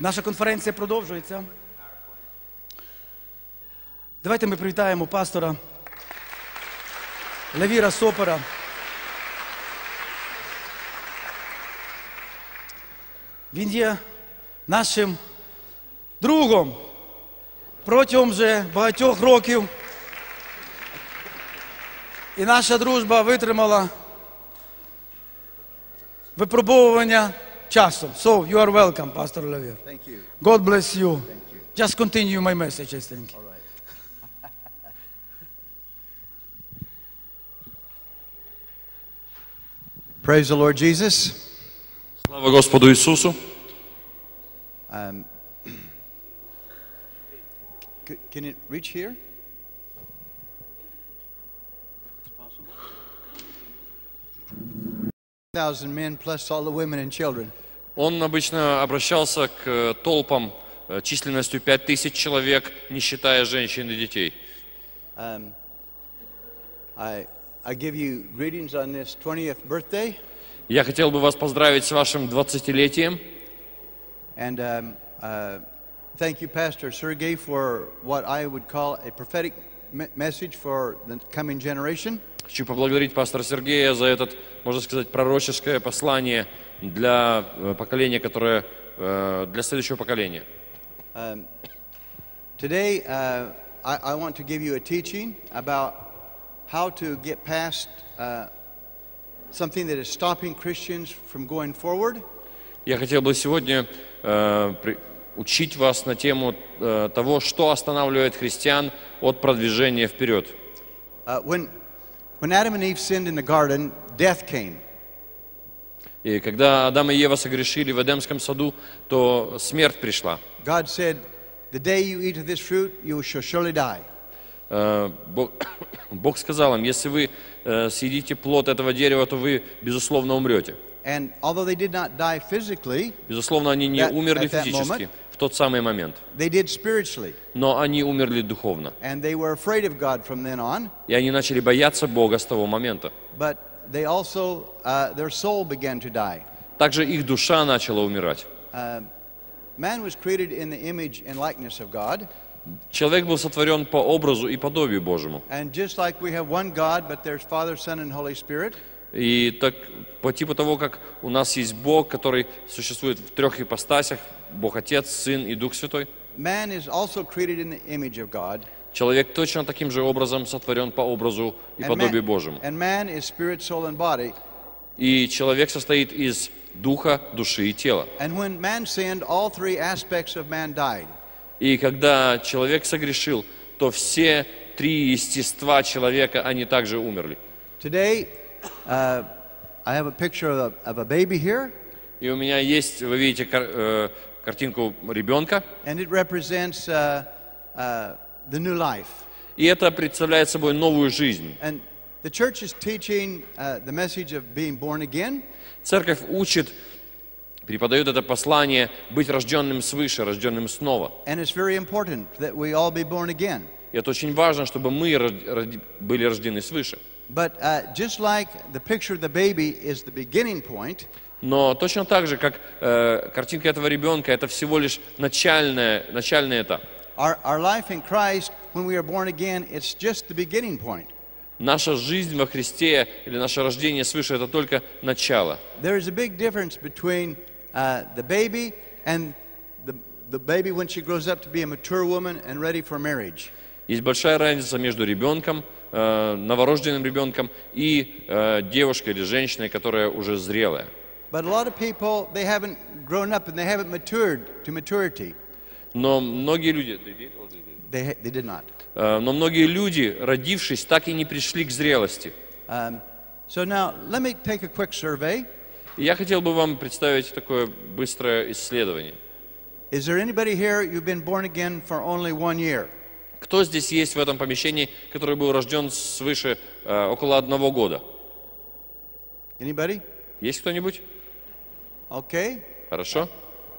Наша конференція продовжується. Давайте ми привітаємо пастора Левіра Сопера. Він є нашим другом протягом вже багатьох років. І наша дружба витримала випробовування So, you are welcome, Pastor Olivier. Thank you. God bless you. Thank you. Just continue my message, I think. All right. Praise the Lord Jesus. Slava Gospodu Isusu. Um, can it reach here? It's possible. plus all the women and children. Он обычно обращался к э, толпам э, численностью 5000 человек, не считая женщин и детей. Um, I, I give you greetings on this 20th birthday, Я хотел бы вас поздравить с вашим 20-летием. and um, uh, thank you, Pastor Sergey, for what I would call a prophetic me- message for the coming generation. Хочу поблагодарить пастора Сергея за этот, можно сказать, пророческое послание для э, поколения, которое э, для следующего поколения. Today, uh, I, I want to give you a teaching about how to get past uh, something that is stopping Christians from going forward. Я хотел бы сегодня э, при- учить вас на тему э, того, что останавливает христиан от продвижения вперед. Uh, when, when Adam and Eve sinned in the garden, death came. И когда Адам и Ева согрешили в Эдемском саду, то смерть пришла. God said, The day you eat of this fruit, you shall surely die. Э, Бог, Бог сказал им, если вы э, съедите плод этого дерева, то вы, безусловно, умрете. And although they did not die physically, Безусловно, они не That- умерли физически moment? Тот самый момент, но они умерли духовно. И они начали бояться Бога с того момента. uh. Также их душа начала умирать. God. Человек был сотворен по образу и подобию Божьему. И так по типу того, как у нас есть Бог, который существует в трех ипостасях, Бог Отец, Сын и Дух Святой, man is also created in the image of God. человек точно таким же образом сотворен по образу и подобию Божьему. and man is spirit, soul, and body. И человек состоит из духа, души и тела. And when man sinned, all three aspects of man died. И когда человек согрешил, то все три естества человека, они также умерли. Today, uh, I have a picture of a, of a baby here, И у меня есть, вы видите, э, картинку ребенка, and it represents uh, uh, the new life. и это представляет собой новую жизнь. And the church is teaching uh, the message of being born again. Церковь учит, преподает это послание быть рожденным свыше, рожденным снова. And it's very important that we all be born again. И это очень важно, чтобы мы роди- были рождены свыше. But uh, just like the picture of the baby is the beginning point, Но точно так же, как э, картинка этого ребенка, это всего лишь начальная, начальный этап. our, our life in Christ, when we are born again, it's just the beginning point. Наша жизнь во Христе или наше рождение свыше – это только начало. There is a big difference between uh, the baby and the, the baby when she grows up to be a mature woman and ready for marriage. Есть большая разница между ребенком, э, новорожденным ребенком и э, девушкой или женщиной, которая уже зрелая. But a lot of people, they haven't grown up and they haven't matured to maturity. Но многие люди, They, they did not. э, но многие люди, родившись, так и не пришли к зрелости. Um, so now, let me take a quick survey. Я хотел бы вам представить такое быстрое исследование. Is there anybody here, you've been born again for only one year? Кто здесь есть в этом помещении, который был рожден свыше э, около одного года? Anybody? Есть кто-нибудь? Okay. Хорошо.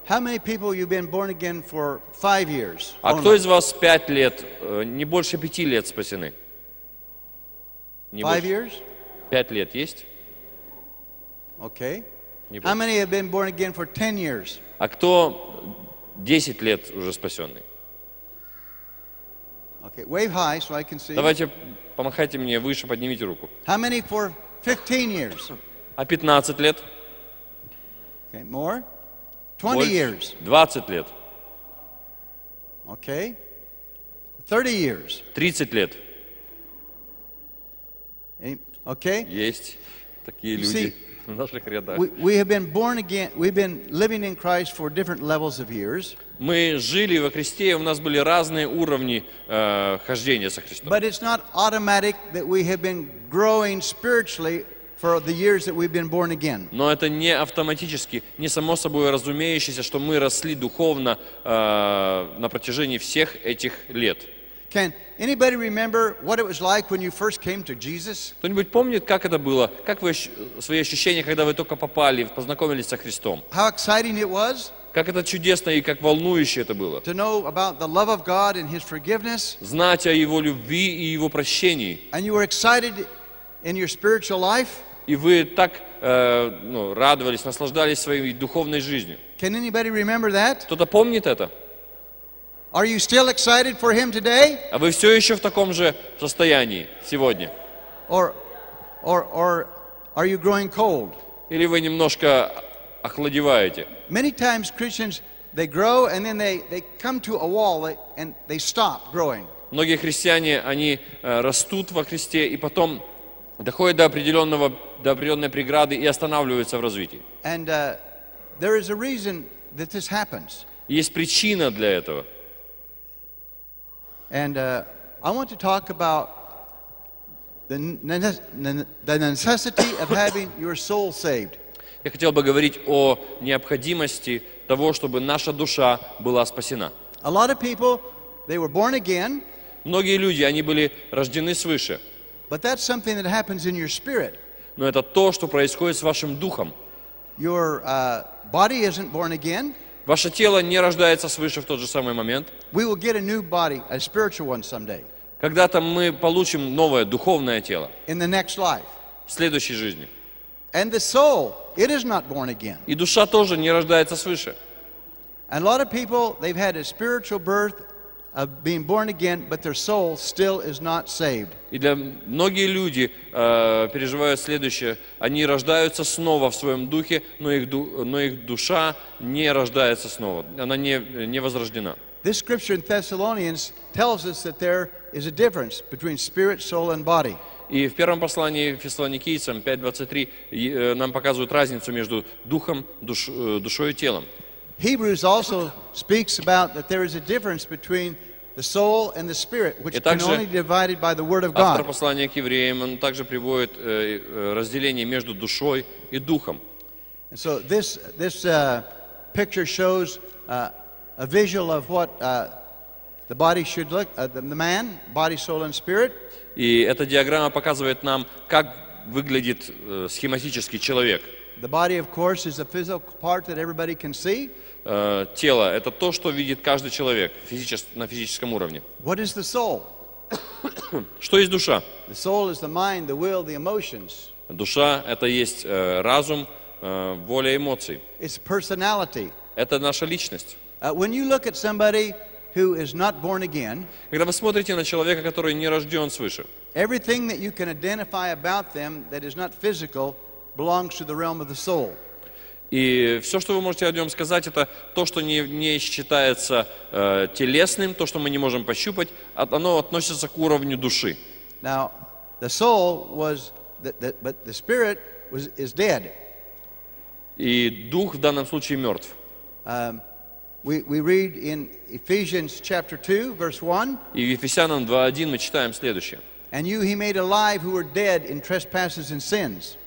How many people you've been born again for five years? А кто из вас пять лет, э, не больше пяти лет спасены? Не Five больше. years? Пять лет есть? Okay. Не How many have been born again for 10 years? А кто 10 лет уже спасенный. Okay, wave high so I can see. Давайте помахайте мне выше, поднимите руку. How many for 15 years? А 15 лет? Okay, more? 20 Больше? years. 20 лет. Okay. 30 years. 30 лет. Any- Okay. Есть такие You люди see, в наших рядах. We, we have been born again. We've been living in Christ for different levels of years, Мы жили во Христе, у нас были разные уровни э, хождения со Христом. but it's not automatic that we have been growing spiritually for the years that we've been born again. Но это не автоматически, не само собой разумеющееся, что мы росли духовно э, на протяжении всех этих лет. Can anybody remember what it was like when you first came to Jesus? Кто-нибудь помнит, как это было? Как вы свои ощущения, когда вы только попали, познакомились со Христом? How exciting it was Как это чудесно и как волнующе это было? to know about the love of God and His forgiveness, Знать о Его любви и Его прощении. and you were excited in your spiritual life. И вы так э, ну, радовались, наслаждались своей духовной жизнью. Can anybody remember that? Кто-то помнит это? Are you still excited for Him today? А вы все еще в таком же состоянии сегодня? Or, or, or are you growing cold? Или вы немножко охладеваете? Many times Christians, they grow and then they, they come to a wall and they stop growing. Многие христиане, они э, растут во Христе и потом доходят до, определенного, до определенной преграды и останавливаются в развитии. And uh, there is a reason that this happens. Есть причина для этого. And uh, I want to talk about the, ne- ne- the necessity of having your soul saved. Я хотел бы говорить о необходимости того, чтобы наша душа была спасена. A lot of people, they were born again, Многие люди, они были рождены свыше, but that's something that happens in your spirit. но это то, что происходит с вашим духом. Your uh, body isn't born again. Ваше тело не рождается свыше в тот же самый момент. We will get a new body, a spiritual one someday, Когда-то мы получим новое духовное тело in the next life. в следующей жизни. And the soul, it is not born again. И душа тоже не рождается свыше. And a lot of people, they've had a spiritual birth of being born again, but their soul still is not saved. И для многие люди э, переживают следующее: они рождаются снова в своем духе, но их, но их душа не рождается снова, она не, не возрождена. This scripture in Thessalonians tells us that there is a difference between spirit, soul, and body. И в первом послании Фессалоникийцам 5.23 и, э, нам показывают разницу между духом, душ- э, душой и телом. Hebrews also speaks about that there is a difference between the soul and the spirit, which И can также only be divided by the Word of Автор God. послания к евреям, он также приводит э, э, разделение между душой и духом. And so this, this uh, picture shows uh, a visual of what uh, the body should look, uh, the, the man, body, soul, and spirit. И эта диаграмма показывает нам, как выглядит э, схематический человек. The body, of course, is a physical part that everybody can see. Э, тело – это то, что видит каждый человек физичес- на физическом уровне. What is the soul? Что есть душа? The soul is the mind, the will, the emotions. Душа – это есть э, разум, э, воля, эмоции. It's personality. Это наша личность. Uh, when you look at somebody who is not born again, Когда вы смотрите на человека, который не рожден свыше, everything that you can identify about them that is not physical belongs to the realm of the soul. И все, что вы можете о нем сказать, это то, что не, не считается э, телесным, то, что мы не можем пощупать, оно относится к уровню души. Now, the soul was, the, the, but the spirit was, is dead. И дух в данном случае мертв. Um, we, we read in Ephesians chapter 2, verse 1 И в Ефесянам 2.1 мы читаем следующее. And you he made alive who were dead in trespasses and sins.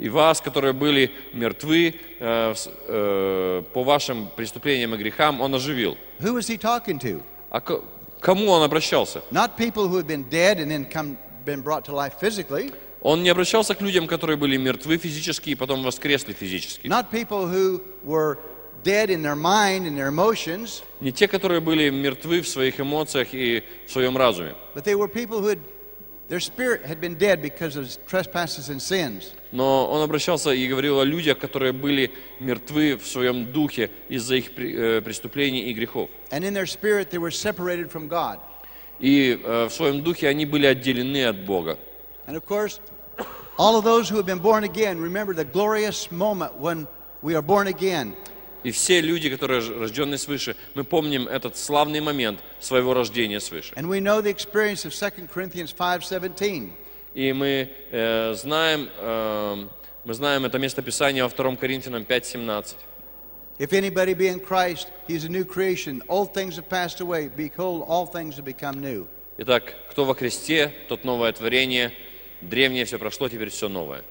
«И вас, которые были мертвы э, э, по вашим преступлениям и грехам, Он оживил». Who was he talking to? А к кому Он обращался? Not people who had been dead and then come, been brought to life physically. Он не обращался к людям, которые были мертвы физически и потом воскресли физически. Not people who were dead in their mind and their emotions, Не те, которые были мертвы в своих эмоциях и в своем разуме. but they were people who had their spirit had been dead because of trespasses and sins. Но он обращался и говорил о людях, которые были мертвы в своем духе из-за их э, преступлений и грехов. And in their spirit, they were separated from God. И э, в своем духе они были отделены от Бога. And of course, all of those who have been born again remember the glorious moment when we are born again. И все люди, которые рождены свыше, мы помним этот славный момент своего рождения свыше. And we know the experience of 2 Corinthians 5:17. И мы э, знаем, э, мы знаем это место Писания во 2 Коринфянам 5.17. If anybody be in Christ, he is a new creation. Old things have passed away. Behold, all things have become new. Итак, кто во Христе, тот новое творение, древнее все прошло, теперь все новое.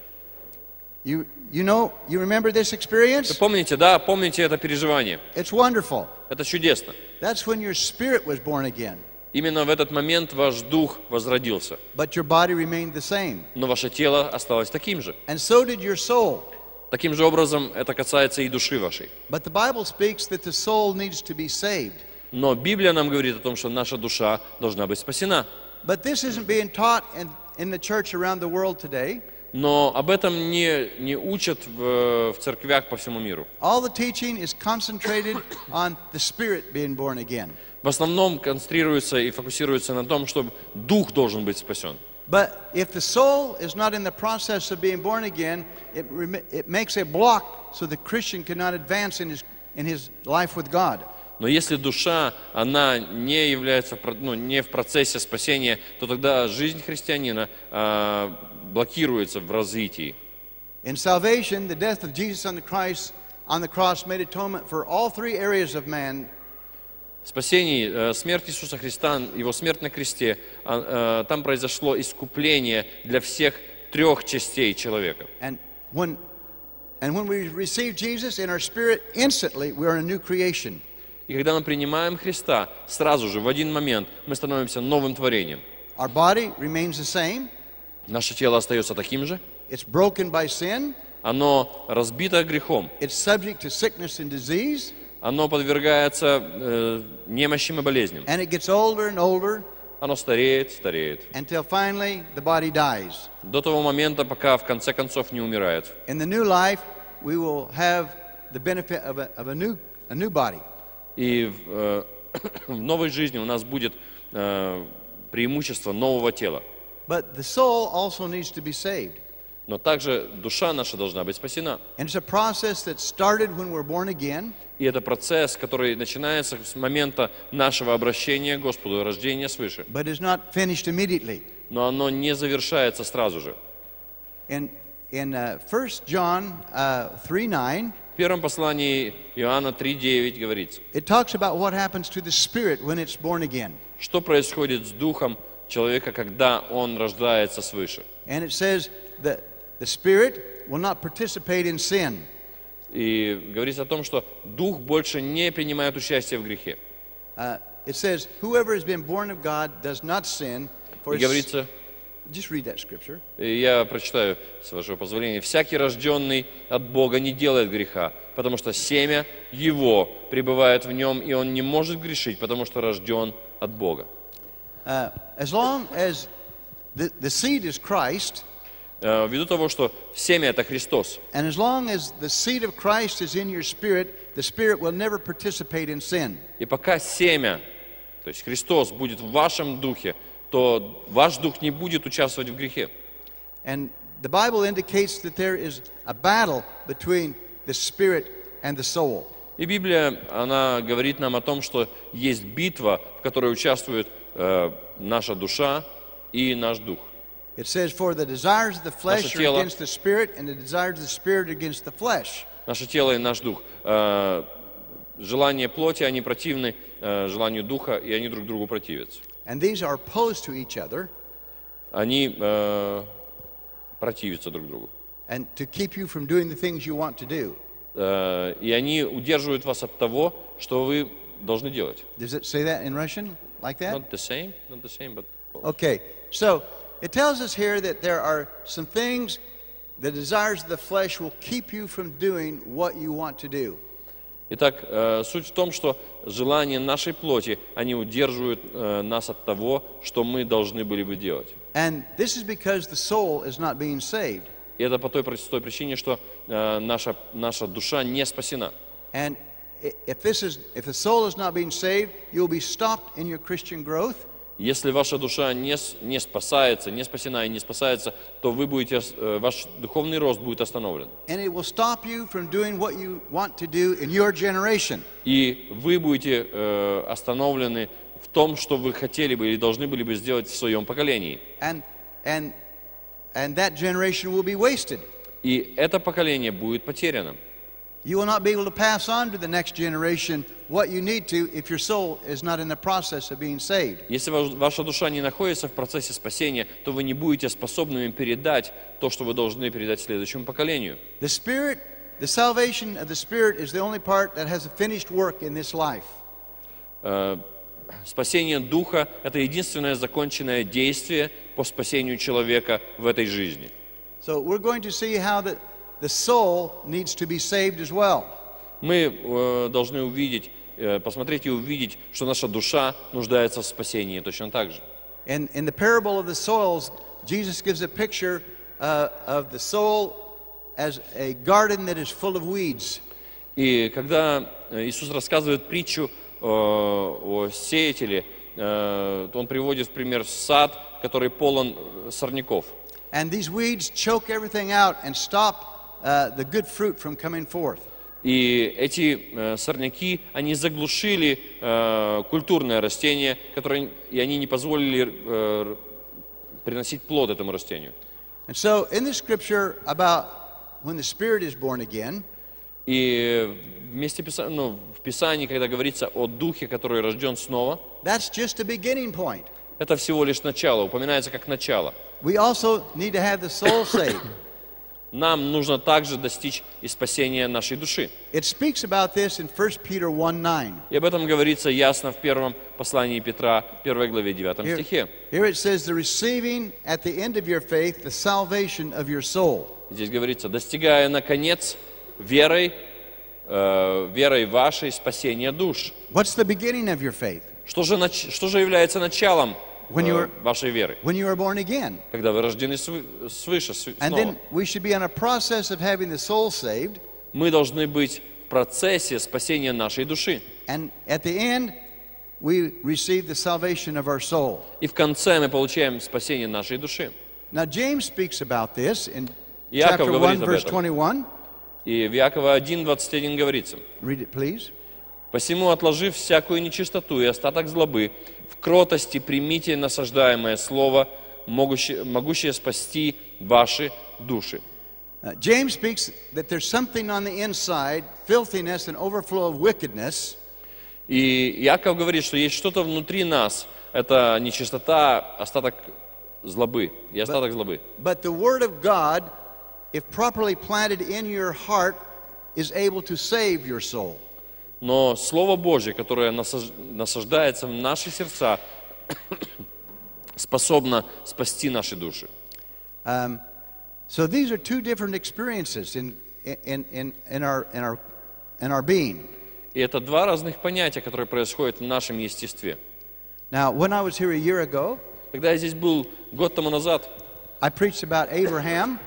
You, you know, you remember this Вы experience? помните, да, помните это переживание. It's wonderful. Это чудесно. That's when your spirit was born again, Именно в этот момент ваш дух возродился, but your body remained the same. но ваше тело осталось таким же. And so did your soul. Таким же образом это касается и души вашей. But the Bible speaks that the soul needs to be saved. Но Библия нам говорит о том, что наша душа должна быть спасена. But this isn't being taught in, in the church around the world today. Но об этом не, не учат в, в церквях по всему миру. All the teaching is concentrated on the spirit being born again. В основном концентрируется и фокусируется на том, что дух должен быть спасен. But if the soul is not in the process of being born again, it, it makes a block so the Christian cannot advance in his, in his life with God. Но если душа, она не является, ну, не в процессе спасения, то тогда жизнь христианина а, блокируется в развитии. In salvation, the death of Jesus on the Christ on the cross made atonement for all three areas of man В спасении, э, смерть Иисуса Христа, Его смерть на кресте, а, э, там произошло искупление для всех трех частей человека. And when, and when we receive Jesus in our spirit, instantly we are a new creation. И когда мы принимаем Христа, сразу же, в один момент, мы становимся новым творением. Our body remains the same. Наше тело остается таким же, It's broken by sin. оно разбито грехом, It's subject to sickness and disease. оно подвергается э, немощим и болезням. And it gets older and older Оно стареет, стареет. until finally the body dies. До того момента, пока в конце концов не умирает. In the new life, we will have the benefit of a, of a, new, a new body. И в, э, в новой жизни у нас будет э, преимущество нового тела. But the soul also needs to be saved. Но также душа наша должна быть спасена. And it's a process that started when we're born again. И это процесс, который начинается с момента нашего обращения к Господу, рождения свыше. but is not finished immediately. Но оно не завершается сразу же. In, in uh, 1 John uh, 3 9, В первом послании Иоанна 3.9 говорится, it talks about what happens to the spirit when it's born again. что происходит с духом человека, когда он рождается свыше. And it says that the spirit will not participate in sin. И говорится о том, что дух больше не принимает участие в грехе. Uh, it says, Whoever has been born of God does not sin. For И говорится, just read that scripture. и я прочитаю, с вашего позволения, «Всякий рожденный от Бога не делает греха, потому что семя его пребывает в нем, и он не может грешить, потому что рожден от Бога». Uh, as long as the, the seed is Christ, Э, Ввиду того, что семя – это Христос, and as long as the seed of Christ is in your spirit, the spirit will never participate in sin. и пока семя, то есть Христос, будет в вашем духе, то ваш дух не будет участвовать в грехе. And the Bible indicates that there is a battle between the spirit and the soul. И Библия, она говорит нам о том, что есть битва, в которой участвует э, наша душа и наш дух. It says, For the desires of the flesh are against the spirit, and the desires of the spirit against the flesh. Наше тело и наш дух. Э, желания плоти, они противны э, желанию духа, и они друг другу противятся. And these are opposed to each other, Они э, противятся друг другу. and to keep you from doing the things you want to do. Э, и они удерживают вас от того, что вы должны делать. Does it say that in Russian like that? Not the same, not the same, but Okay, so it tells us here that there are some things, the desires of the flesh will keep you from doing what you want to do. Итак, э, суть в том, что желания нашей плоти, они удерживают э, нас от того, что мы должны были бы делать. And this is because the soul is not being saved. И это по той простой причине, что э, наша, наша душа не спасена. And i- if this is if the soul is not being saved, you'll be stopped in your Christian growth. Если ваша душа не, не спасается, не спасена и не спасается, то вы будете, э, ваш духовный рост будет остановлен. And it will stop you from doing what you want to do in your generation. И вы будете э, остановлены в том, что вы хотели бы или должны были бы сделать в своем поколении. And and and that generation will be wasted. И это поколение будет потеряно. You will not be able to pass on to the next generation what you need to if your soul is not in the process of being saved. Если ваш- ваша душа не находится в процессе спасения, то вы не будете способными передать то, что вы должны передать следующему поколению. The spirit, the salvation of the spirit is the only part that has a finished work in this life. Э, Спасение духа – это единственное законченное действие по спасению человека в этой жизни. So we're going to see how the, the soul needs to be saved as well. Мы э, должны увидеть, э, посмотреть и увидеть, что наша душа нуждается в спасении точно так же. In, in the parable of the soils, Jesus gives a picture uh, of the soul as a garden that is full of weeds. И когда э, Иисус рассказывает притчу э, о сеятеле, э, он приводит в пример сад, который полон сорняков. And these weeds choke everything out and stop uh, the good fruit from coming forth. И эти э, сорняки, они заглушили э, культурное растение, которое, и они не позволили э, приносить плод этому растению. And so, in the scripture about when the Spirit is born again, И вместе Писа- ну, в Писании, когда говорится о Духе, который рожден снова, that's just a beginning point. это всего лишь начало, упоминается как начало. We also need to have the soul saved. Нам нужно также достичь и спасения нашей души. It speaks about this in 1 Peter 1 9. И об этом говорится ясно в первом послании Петра, 1 главе 9 Here, стихе. here it says, the receiving at the end of your faith the salvation of your soul. Здесь говорится, достигая, наконец, верой, э, верой вашей спасения душ. What's the beginning of your faith? Что же, что же является началом When you э, were- вашей веры? When you are born again. Когда вы рождены свы- свыше, снова. then we should be on a process of having the soul saved. Мы должны быть в процессе спасения нашей души. And at the end, we receive the salvation of our soul. И в конце мы получаем спасение нашей души. Now, James speaks about this in Яков chapter говорит 1, об verse. 21. И в Якова 1.21 говорится, Read it, please. «Посему, отложив всякую нечистоту и остаток злобы, в кротости примите насаждаемое слово, могущее, могущее спасти ваши души». Uh, James speaks that there's something on the inside, filthiness and overflow of wickedness, И Яков говорит, что есть что-то внутри нас, это нечистота, остаток злобы, и остаток злобы. but the Word of God, if properly planted in your heart, is able to save your soul. Но Слово Божье, которое насаж- насаждается в наши сердца, способно спасти наши души. Um, so these are two different experiences in, in, in, in, our, in, our, in our being. И это два разных понятия, которые происходят в нашем естестве. Now, when I was here a year ago, Когда я здесь был год тому назад, I preached about Abraham,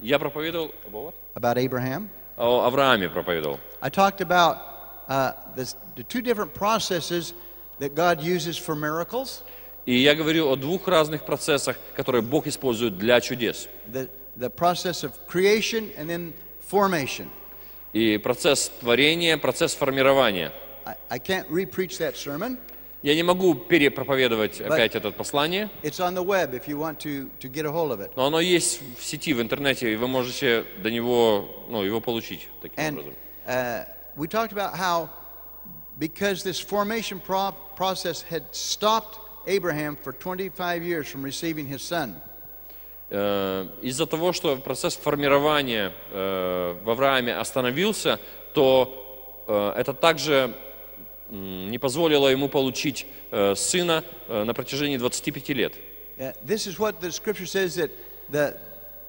я проповедовал о about Abraham. Аврааме проповедовал. I talked about uh, this, the two different processes that God uses for miracles. И я говорю о двух разных процессах, которые Бог использует для чудес. The, the process of creation and then formation. И процесс творения, процесс формирования. I, I can't re-preach that sermon. Я не могу перепроповедовать опять это послание, It's on the web if you want to, to get a hold of it. но оно есть в сети, в интернете, и вы можете до него, ну, его получить таким And образом. uh, we talked about how, because this formation pro- process had stopped Abraham for 25 years from receiving his son, Э, Из-за того, что процесс формирования э, в Аврааме остановился, то э, это также м, не позволило ему получить э, сына э, на протяжении 25 лет. uh, this is what the scripture says that the,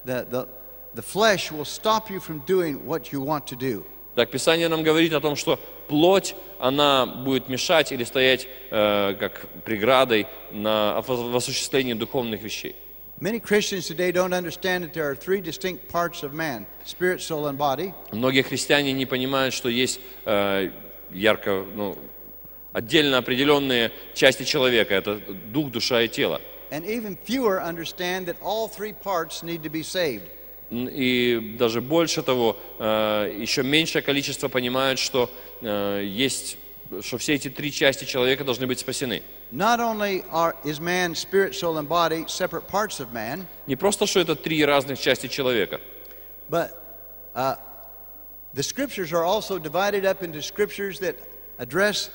the, the, the flesh will stop you from doing what you want to do. Так, Писание нам говорит о том, что плоть, она будет мешать или стоять э, как преградой на, в осуществлении духовных вещей. Many Christians today don't understand that there are three distinct parts of man spirit, soul, and body. Многие христиане не понимают, что есть э, ярко, ну, отдельно определенные части человека. Это дух, душа и тело. And even fewer understand that all three parts need to be saved. И даже больше того, э, еще меньшее количество понимают, что э, есть, что все эти три части человека должны быть спасены. Не просто, что это три разных части человека, but uh, the scriptures are also divided up into scriptures that address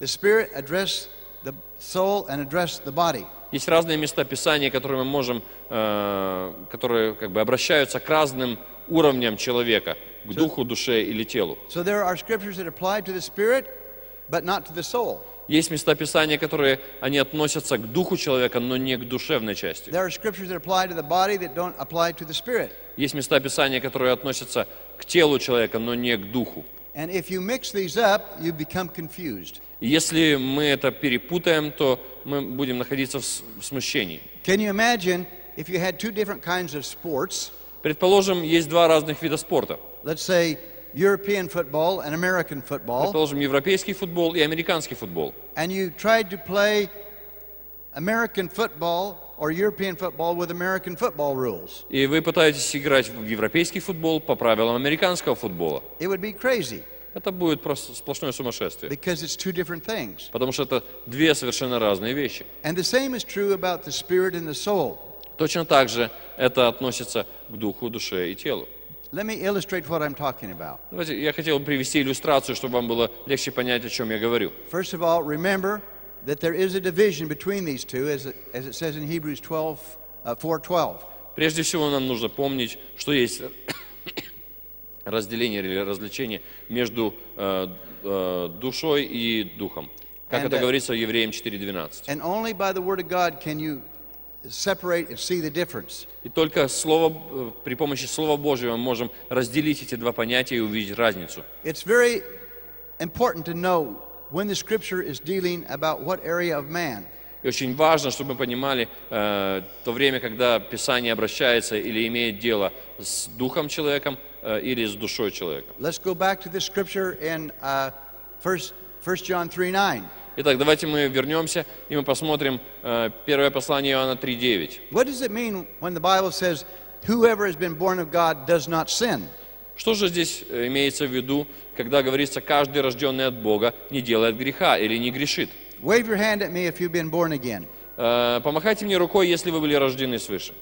the spirit, address the soul, and address the body. Есть разные места Писания, которые мы можем, э, которые как бы обращаются к разным уровням человека, к духу, душе или телу. So there are scriptures that apply to the spirit, but not to the soul. Есть места Писания, которые они относятся к духу человека, но не к душевной части. Есть места Писания, которые относятся к телу человека, но не к духу. And if you mix these up, you become confused. И если мы это перепутаем, то мы будем находиться в с- в смущении. Can you imagine if you had two different kinds of sports? Предположим, есть два разных вида спорта. Let's say European football and American football, Предположим, европейский футбол и американский футбол. and you tried to play American football or European football with American football rules. И вы пытаетесь играть в европейский футбол по правилам американского футбола. It would be crazy Это будет просто сплошное сумасшествие. because it's two different things. Потому что это две совершенно разные вещи. And the same is true about the spirit and the soul. Точно так же это относится к духу, душе и телу. Let me illustrate what I'm talking about. Давайте, я хотел бы привести иллюстрацию, чтобы вам было легче понять, о чем я говорю. First of all, remember that there is a division between these two, as it, as it says in Hebrews 12, uh, 4.12. Прежде всего нам нужно помнить, что есть разделение или развлечение между э, э, душой и духом. Как And, это uh, говорится в Евреям 4.12. And only by the Word of God can you separate and see the difference. И только слово, э, при помощи Слова Божьего мы можем разделить эти два понятия и увидеть разницу. It's very important to know when the Scripture is dealing about what area of man. И очень важно, чтобы мы понимали э, то время, когда Писание обращается или имеет дело с духом человеком э, или с душой человека. Let's go back to this Scripture in uh, 1, 1 John 3 9. Итак, давайте мы вернемся и мы посмотрим э, первое послание Иоанна 3.9. What does it mean when the Bible says, Whoever has been born of God does not sin? Что же здесь э, имеется в виду, когда говорится, каждый рожденный от Бога не делает греха или не грешит? Wave your hand at me if you've been born again. Э, Помахайте мне рукой, если вы были рождены свыше.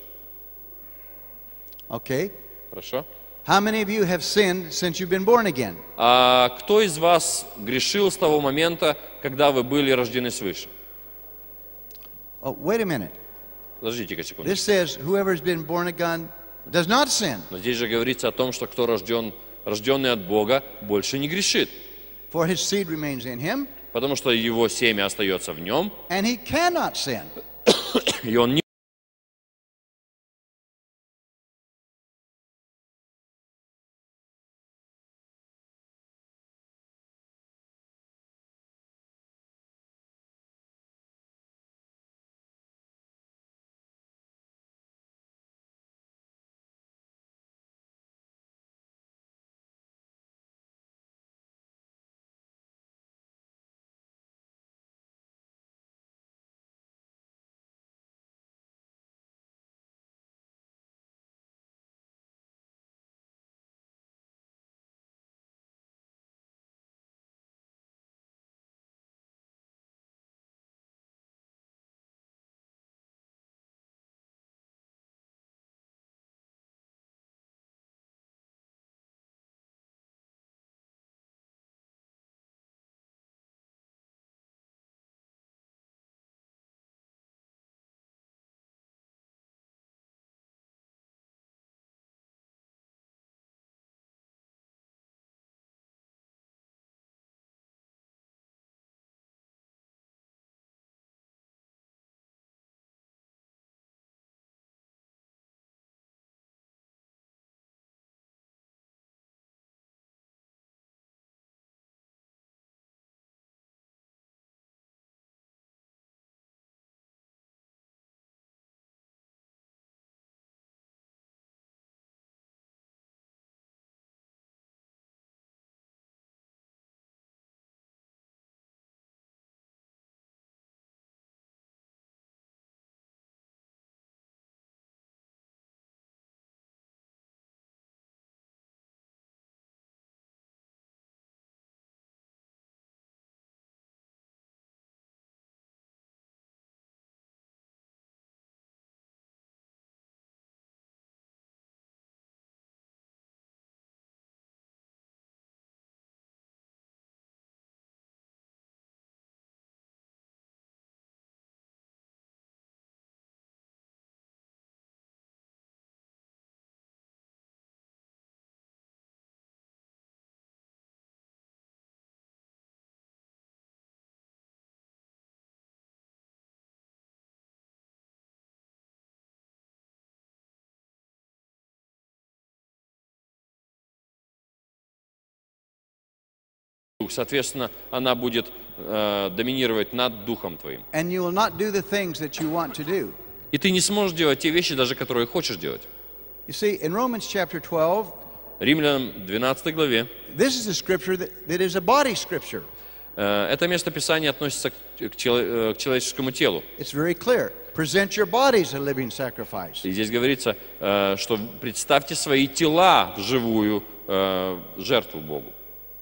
Okay. Хорошо? How many of you have sinned since you've been born again? А кто из вас грешил с того момента, когда вы были рождены свыше? Oh, wait a minute. Подождите-ка секунду. This says, Whoever has been born again does not sin, Но здесь же говорится о том, что кто рожден, рожденный от Бога, больше не грешит, for his seed remains in him, потому что его семя остается в нем, and he cannot sin. и он не дух, соответственно, она будет э, доминировать над духом твоим. and you will not do the things that you want to do. И ты не сможешь делать те вещи, даже которые хочешь делать. You see, in Romans chapter 12, Римлянам 12 главе this is a scripture that, that is a body scripture. э, это место Писания относится к, к чело- э, к человеческому телу. It's very clear. Present your bodies a living sacrifice. И здесь говорится, э, что представьте свои тела в живую э, жертву Богу.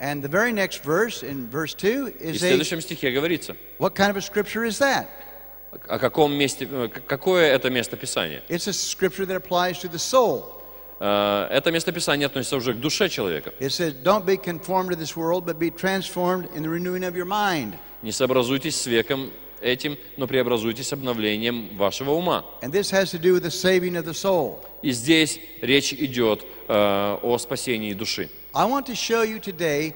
And the very next verse, in verse 2, И в is a, следующем стихе говорится, what kind of a scripture is that? о каком месте, э, какое это место Писания. It's a scripture that applies to the soul. Э, Это место Писания относится уже к душе человека. It says, Don't be conformed to this world, but be transformed in the renewing of your mind. Не сообразуйтесь с веком этим, но преобразуйтесь обновлением вашего ума. And this has to do with the saving of the soul. И здесь речь идет э, о спасении души. I want to show you today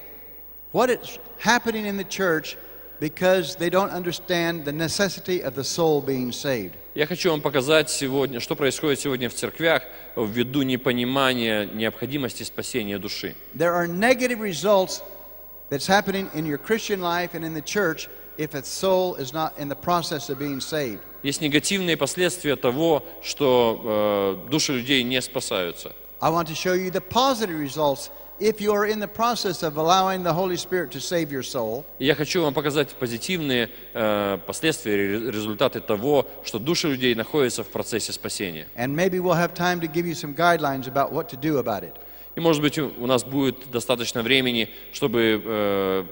what is happening in the church because they don't understand the necessity of the soul being saved. Я хочу вам показать сегодня, что происходит сегодня в церквях ввиду непонимания необходимости спасения души. There are negative results that's happening in your Christian life and in the church if a soul is not in the process of being saved. Есть негативные последствия того, что э, души людей не спасаются. I want to show you the positive results if you are in the process of allowing the Holy Spirit to save your soul. И я хочу вам показать позитивные э, последствия, ре- результаты того, что души людей находятся в процессе спасения. And maybe we'll have time to give you some guidelines about what to do about it. И, может быть, у нас будет достаточно времени, чтобы э,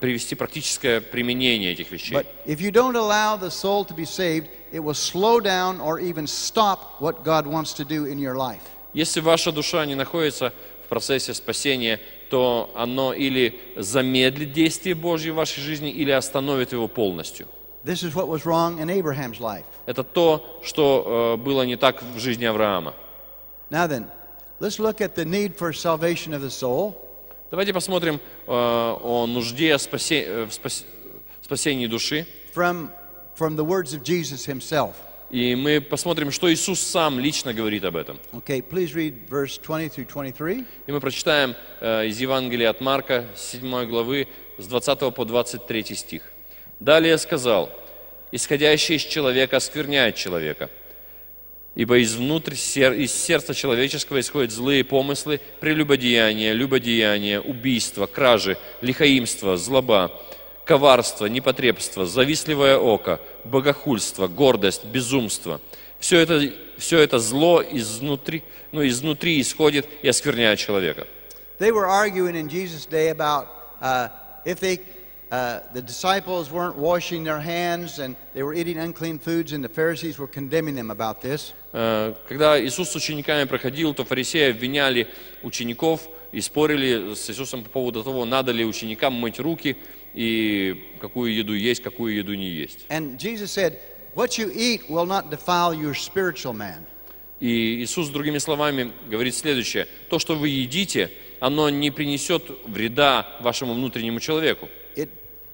привести практическое применение этих вещей. But if you don't allow the soul to be saved, it will slow down or even stop what God wants to do in your life. Если ваша душа не находится в процессе спасения, то оно или замедлит действие Божье в вашей жизни, или остановит его полностью. This is what was wrong in Abraham's life. Это то, что э, было не так в жизни Авраама. Now then, let's look at the need for salvation of the soul. Давайте посмотрим э, о нужде спасе- э, в спас- спасении души. from, from the words of Jesus himself. И мы посмотрим, что Иисус сам лично говорит об этом. Okay, please read verse 20 through 23. И мы прочитаем э, из Евангелия от Марка, 7 главы, с 20 по 23 стих. Далее сказал, «Исходящее из человека оскверняет человека, ибо изнутрь сер- из сердца человеческого исходят злые помыслы, прелюбодеяние, любодеяние, убийство, кражи, лихаимство, злоба, коварство, непотребство, завистливое око, богохульство, гордость, безумство. Все это, все это зло изнутри, ну, изнутри исходит и оскверняет человека. They were arguing in Jesus' day about uh, if they, uh, the disciples weren't washing their hands and they were eating unclean foods, and the Pharisees were condemning them about this. Э, Когда Иисус с учениками проходил, то фарисеи обвиняли учеников и спорили с Иисусом по поводу того, надо ли ученикам мыть руки и какую еду есть, какую еду не есть. And Jesus said, What you eat will not defile your spiritual man. И Иисус, другими словами, говорит следующее. То, что вы едите, оно не принесет вреда вашему внутреннему человеку. It,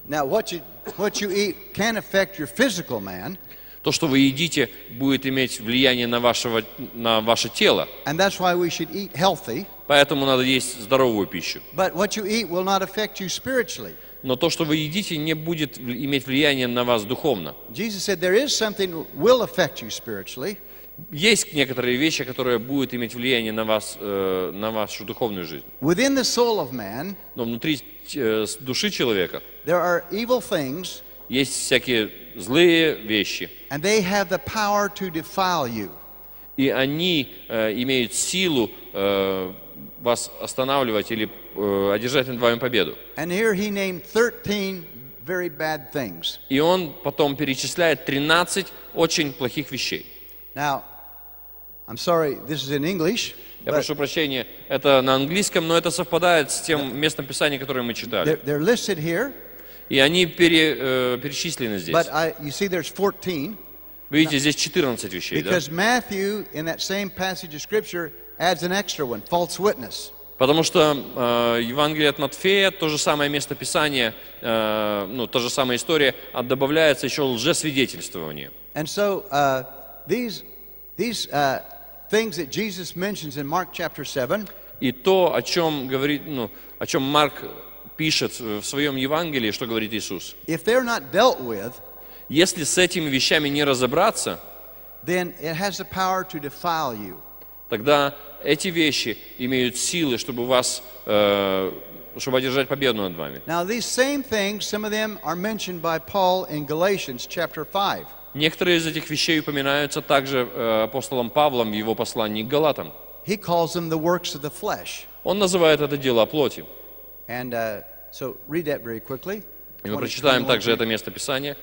now, what you, what you eat can affect your physical man, То, что вы едите, будет иметь влияние на, вашего, на ваше тело. and that's why we should eat healthy. Поэтому надо есть здоровую пищу. But what you eat will not affect you spiritually. Но то, что вы едите, не будет иметь влияния на вас духовно. Есть некоторые вещи, которые будут иметь влияние на вас, э, на вашу духовную жизнь. within the soul of man, Но внутри э, души человека there are evil things, есть всякие злые вещи, and they have the power to defile you. и они э, имеют силу э, вас останавливать или э, одержать над вами победу. And here he named 13 very bad things. И он потом перечисляет 13 очень плохих вещей. Now, I'm sorry, this is in English, Я прошу прощения, это на английском, но это совпадает с тем местом Писания, которое мы читали. they're, they're listed here, И они пере- э, перечислены здесь. but I, you see there's 14 Вы видите, здесь 14 вещей, да? because Matthew, in that same passage of Scripture, adds an extra one false witness. Потому что э, Евангелие от Матфея, то же самое место Писания, э, ну, та же самая история, а добавляется еще лжесвидетельствование. And so uh, these, these uh, things that Jesus mentions in Mark chapter 7, И то, о чем говорит, ну, о чем Марк пишет в своем Евангелии, что говорит Иисус. if they're not dealt with, Если с этими вещами не разобраться, then it has the power to defile you. Тогда эти вещи имеют силы, чтобы вас, э, чтобы одержать победу над вами. Now, these same things, some of them are mentioned by Paul in Galatians chapter 5. Некоторые из этих вещей упоминаются также э, апостолом Павлом в его послании к Галатам. He calls them the works of the flesh. Он называет это дело плоти. And uh, so read that very quickly. И мы 20, прочитаем 21. также это место Писания.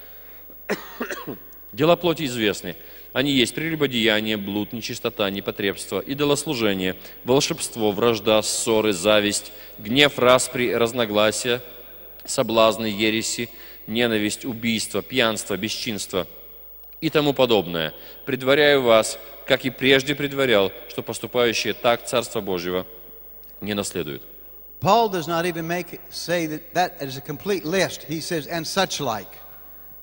Дела плоти известны. Они есть прелюбодеяние, блуд, нечистота, непотребство, идолослужение, волшебство, вражда, ссоры, зависть, гнев, распри, разногласия, соблазны, ереси, ненависть, убийство, пьянство, бесчинство и тому подобное. Предваряю вас, как и прежде предварял, что поступающие так Царство Божьего не наследуют. Paul does not even make say that that is a complete list. He says, and such like.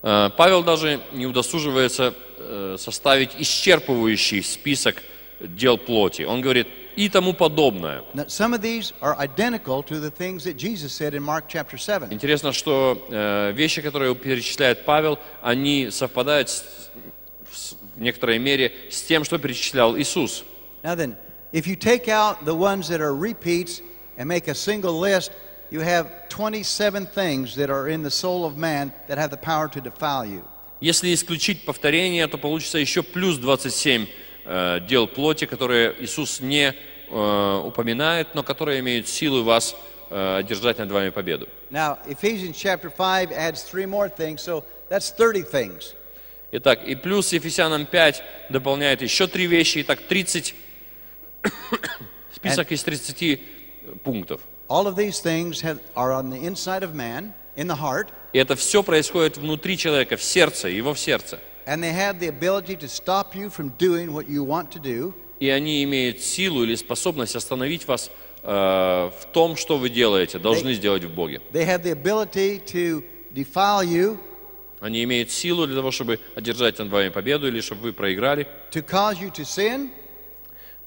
Э, Павел даже не удосуживается э, составить исчерпывающий список дел плоти. Он говорит и тому подобное. Now, some of these are identical to the things that Jesus said in Mark chapter 7. Интересно, что э, вещи, которые перечисляет Павел, они совпадают в с- в некоторой мере с тем, что перечислял Иисус. Now then, if you take out the ones that are repeats and make a single list, you have 27 things that are in the soul of man that have the power to defile you. Если исключить повторение, то получится еще плюс 27 э, дел плоти, которые Иисус не э, упоминает, но которые имеют силу вас э, одержать над вами победу. Now, Ephesians chapter 5 adds three more things, so that's 30 things. Итак, и плюс Ефесянам 5 дополняет еще три вещи, итак 30, список из 30 пунктов. All of these things have, are on the inside of man, in the heart, И это все происходит внутри человека, в сердце, его в сердце. and they have the ability to stop you from doing what you want to do, И они имеют силу или способность остановить вас э, в том, что вы делаете, должны сделать в Боге. they have the ability to defile you, Они имеют силу для того, чтобы одержать над вами победу или чтобы вы проиграли, to cause you to sin,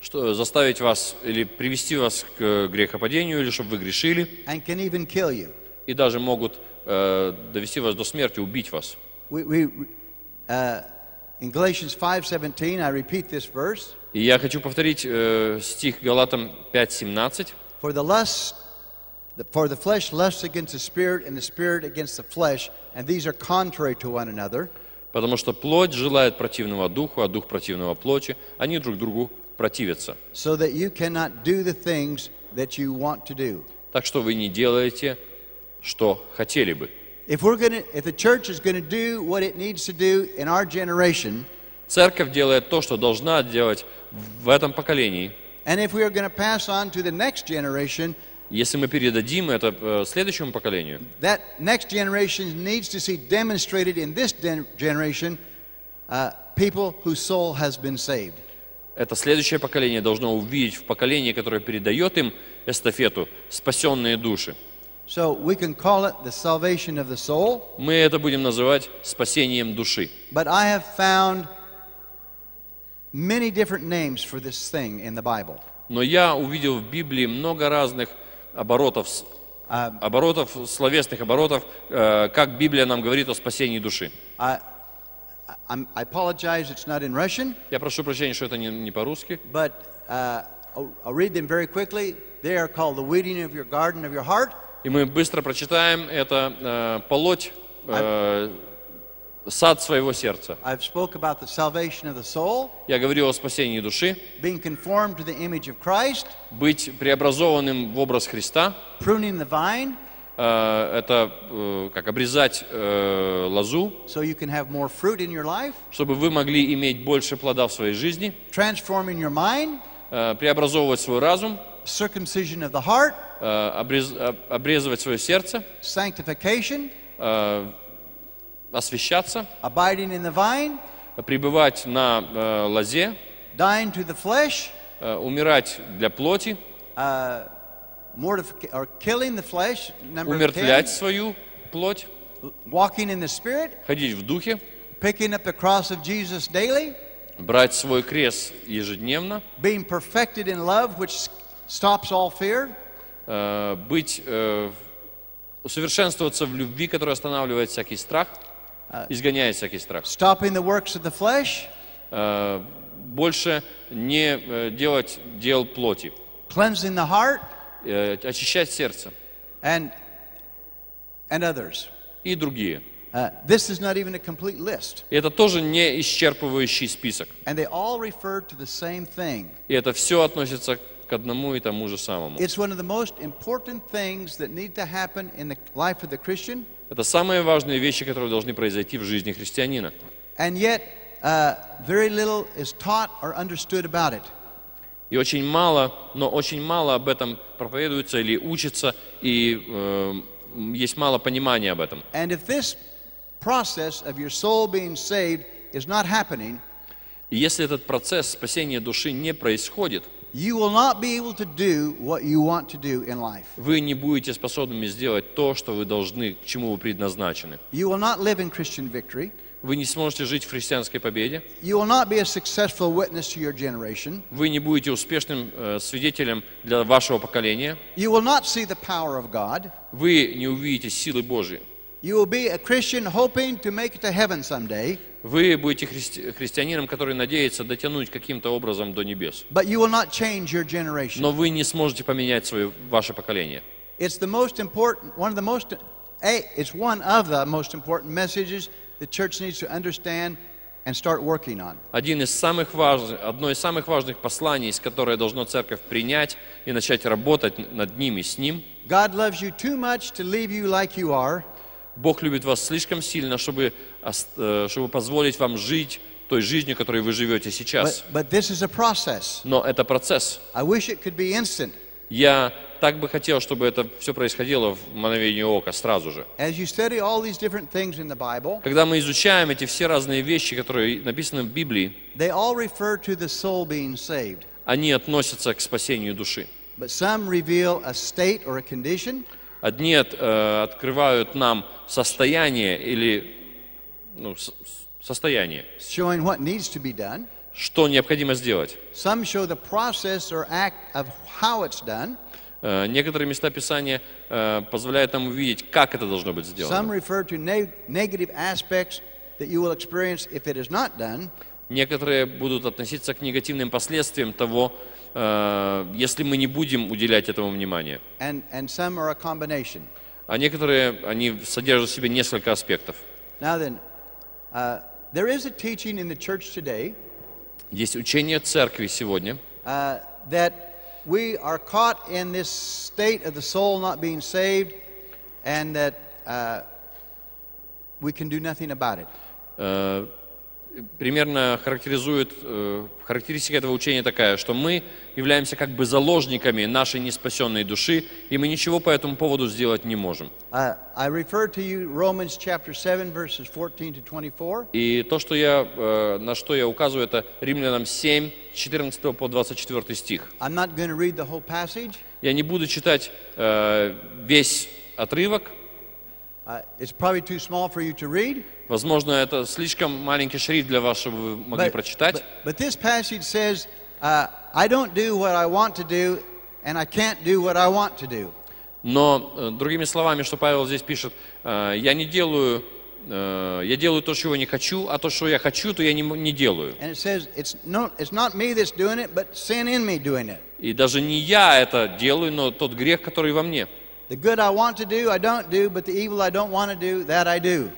что заставить вас или привести вас к грехопадению, или чтобы вы грешили, and can even kill you. и даже могут э, довести вас до смерти, убить вас. We, we, uh, in Galatians 5:17, I repeat this verse: И я хочу повторить э, стих Галатам 5.17. "For the lust, for the flesh lusts against the spirit, and the spirit against the flesh, and these are contrary to one another, Потому что плоть желает противного духу, а дух противного плоти. Они друг другу противятся. so that you cannot do the things that you want to do." Так что вы не делаете, что хотели бы. If we're gonna, if the church is going to do what it needs to do in our generation, Церковь делает то, что должна делать в этом поколении. and if we are going to pass on to the next generation, Если мы передадим это э, следующему поколению, that next generation needs to see demonstrated in this den- generation uh, people whose soul has been saved. Это следующее поколение должно увидеть в поколении, которое передает им эстафету, спасенные души. So we can call it the salvation of the soul, Мы это будем называть спасением души. but I have found many different names for this thing in the Bible. Но я увидел в Библии много разных оборотов, с- оборотов, словесных оборотов, э, как Библия нам говорит о спасении души. I, I'm, I apologize, it's not in Russian, Я прошу прощения, что это не, не по-русски. but uh, I'll, I'll read them very quickly. They are called the weeding of your garden of your heart, И мы быстро прочитаем это э, «полоть э, сад своего сердца». I've spoke about the salvation of the soul, Я говорил о спасении души, being conformed to the image of Christ, быть преобразованным в образ Христа. Э, это э, как обрезать э, лозу, чтобы вы могли иметь больше плода в своей жизни, преобразовывать свой разум, обрезывать свое сердце, освещаться, пребывать на лозе, умирать для плоти, умертвлять свою плоть, walking in the spirit, ходить в духе, picking up the cross of Jesus daily, брать свой крест ежедневно, being perfected in love, which stops all fear, э, быть э, усовершенствоваться в любви, которая останавливает всякий страх, изгоняет всякий страх. Э, Больше не э, делать дел плоти, cleansing the heart, э, очищать сердце and, and others. и другие. Uh, this is not even a complete list. И это тоже не исчерпывающий список. And they all refer to the same thing. И это все относится к одному и тому же самому. It's one of the most important things that need to happen in the life of the Christian. Это самые важные вещи, которые должны произойти в жизни христианина. And yet, uh, very little is taught or understood about it. И очень мало, но очень мало об этом проповедуется или учится, и э, есть мало понимания об этом. И если этот процесс спасения души не происходит, вы не будете способными сделать то, что вы должны, к чему вы предназначены. You will not live in Christian victory. Вы не сможете жить в христианской победе, You will not be a successful witness to your generation. вы не будете успешным э, свидетелем для вашего поколения, You will not see the power of God. вы не увидите силы Божьей. You will be a Christian hoping to make it to heaven someday, Вы будете христи- христианином, который надеется дотянуть каким-то образом до небес. but you will not change your generation. Но вы не сможете поменять свое, ваше поколение. It's the most important, one of the most, it's one of the most important messages the church needs to understand and start working on. Один из самых важных, одно из самых важных посланий, которое должно церковь принять и начать работать над ним и с ним. God loves you too much to leave you like you are, Бог любит вас слишком сильно, чтобы, э, чтобы позволить вам жить той жизнью, которой вы живете but, сейчас. but this is a process. Но это процесс. I wish it could be instant. Я так бы хотел, чтобы это все происходило в мгновение ока, сразу же. Bible, Когда мы изучаем эти все разные вещи, которые написаны в Библии, they all refer to the soul being saved. они относятся к спасению души. But some reveal a state or a condition, Одни от- э, открывают нам состояние или ну, состояние, что необходимо сделать. Э, Некоторые места Писания э, позволяют нам увидеть, как это должно быть сделано. Некоторые будут относиться к негативным последствиям того, э, если мы не будем уделять этому внимания. А некоторые, они содержат в себе несколько аспектов. Uh, Есть учение церкви сегодня, uh, that we are caught in this state of the soul not being saved and that uh, we can do nothing about it. э, примерно характеризует, э, характеристика этого учения такая, что мы являемся как бы заложниками нашей неспасенной души, и мы ничего по этому поводу сделать не можем. I refer to you Romans chapter 7, verses 14 to 24. И то, что я, э, на что я указываю, это Римлянам 7, 14 по 24 стих. I'm not going to read the whole passage. Я не буду читать э, весь отрывок, возможно, это слишком маленький шрифт для вас, чтобы вы могли But, прочитать. but, but this passage says, uh, I don't do what I want to do, and I can't do what I want to do. Но другими словами, что Павел здесь пишет, э, я не делаю, э, я делаю то, чего не хочу, а то, что я хочу, то я не, не делаю. And it says, it's, no, it's not me that's doing it, but sin in me doing it. И даже не я это делаю, но тот грех, который во мне. The good I want to do, I don't do, but the evil I don't want to do, that I do.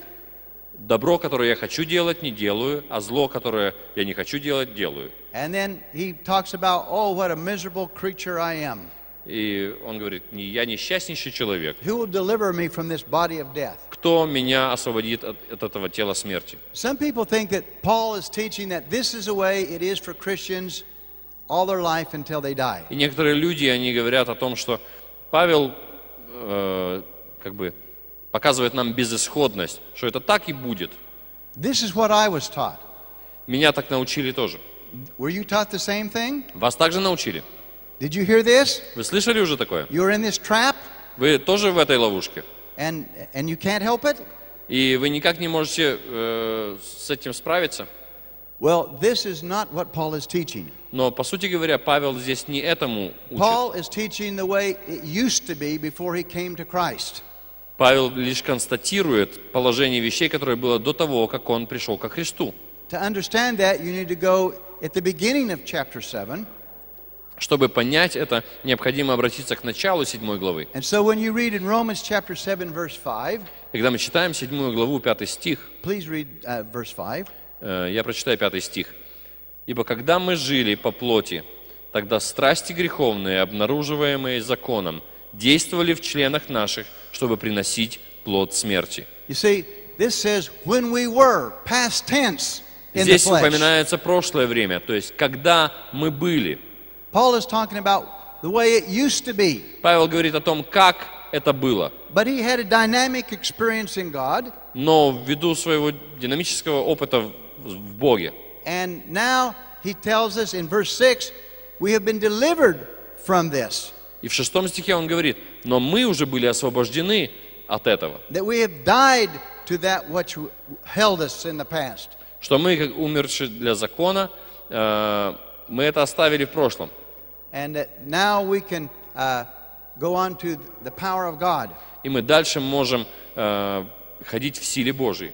Добро, которое я хочу делать, не делаю, а зло, которое я не хочу делать, делаю. And then he talks about, oh, what a miserable creature I am. И он говорит, «Не- я несчастнейший человек. Who will deliver me from this body of death? Кто меня освободит от, от этого тела смерти? Some people think that Paul is teaching that this is the way it is for Christians all their life until they die. И некоторые люди, они говорят о том, что Павел э, как бы показывает нам безысходность, что это так и будет. This is what I was taught. Меня так научили тоже. Were you taught the same thing? Вас также научили. Did you hear this? Вы слышали уже такое? You're in this trap Вы тоже в этой ловушке. and, and you can't help it? И вы никак не можете э, с этим справиться. Well, this is not what Paul is teaching. Но, по сути говоря, Павел здесь не этому учит. Павел лишь констатирует положение вещей, которое было до того, как он пришел ко Христу. To understand that, you need to go at the beginning of chapter 7. Чтобы понять это, необходимо обратиться к началу 7 главы. And so when you read in Romans chapter 7, verse 5, Когда мы читаем 7 главу, 5 стих, please read verse 5. э, я прочитаю 5 стих. «Ибо когда мы жили по плоти, тогда страсти греховные, обнаруживаемые законом, действовали в членах наших, чтобы приносить плод смерти». See, we were, Здесь упоминается прошлое время, то есть когда мы были. Павел говорит о том, как это было. Но ввиду своего динамического опыта в Боге, and now he tells us in verse 6 we have been delivered from this, и в шестом стихе он говорит, но мы уже были освобождены от этого, that we have died to that which held us in the past. что мы, как умершие для закона, э, мы это оставили в прошлом. And that now we can uh, go on to the power of God. И мы дальше можем э, ходить в силе Божьей.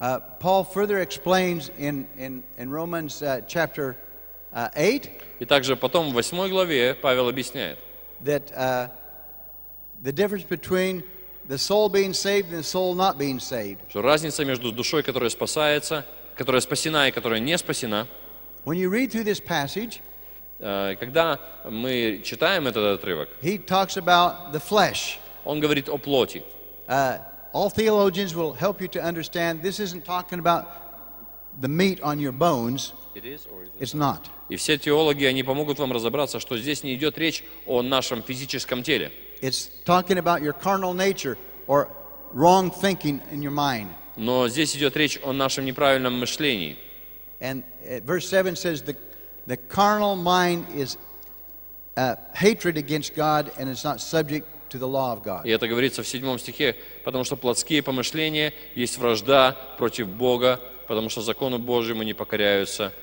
Uh, Paul further explains in, in, in Romans uh, chapter uh, 8 И также потом в восьмой главе Павел объясняет, that uh, the difference between the soul being saved and the soul not being saved. что разница между душой, которая спасается, которая спасена и которая не спасена, When you read through this passage, э, когда мы читаем этот отрывок, he talks about the flesh. он говорит о плоти. Uh, all theologians will help you to understand this isn't talking about the meat on your bones. It's not. И все теологи, они помогут вам разобраться, что здесь не идет речь о нашем физическом теле. It's talking about your carnal nature or wrong thinking in your mind. Но здесь идет речь о нашем неправильном мышлении. And uh, verse 7 says the, the carnal mind is uh, hatred against God and it's not subject И это говорится в седьмом стихе, потому что плотские помышления есть вражда против Бога, потому что закону Божьему не покоряются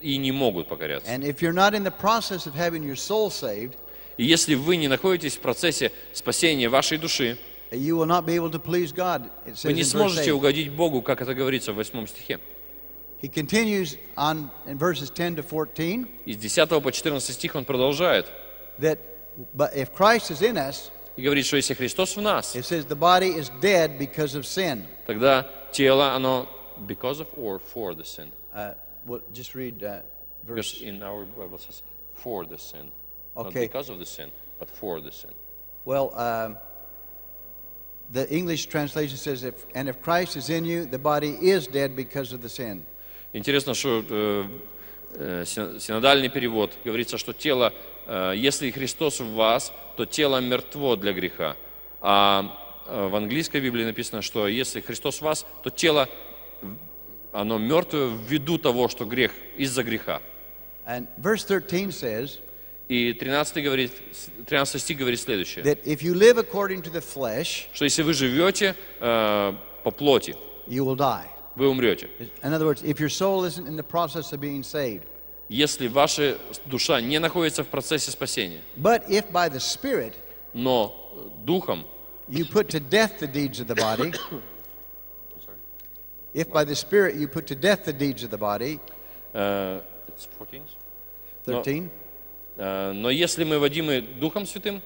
и не могут покоряться. And if you're not in the process of having your soul saved, И если вы не находитесь в процессе спасения вашей души, you will not be able to please God. It вы не сможете 8. угодить Богу, как это говорится в восьмом стихе. He continues on in verses 10 to 14 Из 10 по 14 стих он продолжает that but if Christ is in us, и говорит, что если Христос в нас, it says the body is dead because of sin. тогда тело, оно because of or for the sin. Uh, well, just read uh, Because verse. in our Bible says for the sin. Not Okay. because of the sin, but for the sin. Well, um, the English translation says, if, and if Christ is in you, the body is dead because of the sin. Интересно, что э, э, син- синодальный перевод говорится, что тело, э, если Христос в вас, то тело мертво для греха. А э, в английской Библии написано, что если Христос в вас, то тело, оно мертвое ввиду того, что грех, из-за греха. And verse 13 says И 13, говорит, 13 стих говорит следующее, that if you live according to the flesh, что если вы живете э, по плоти, you will die. вы умрете. In other words, if your soul isn't in the process of being saved. Если ваша душа не находится в процессе спасения, But if by the Spirit но духом you put to death the deeds of the body, if by the Spirit you put to death the deeds of the body, Э, it's 14. Но- 13, Э, Но если мы водимы Духом Святым,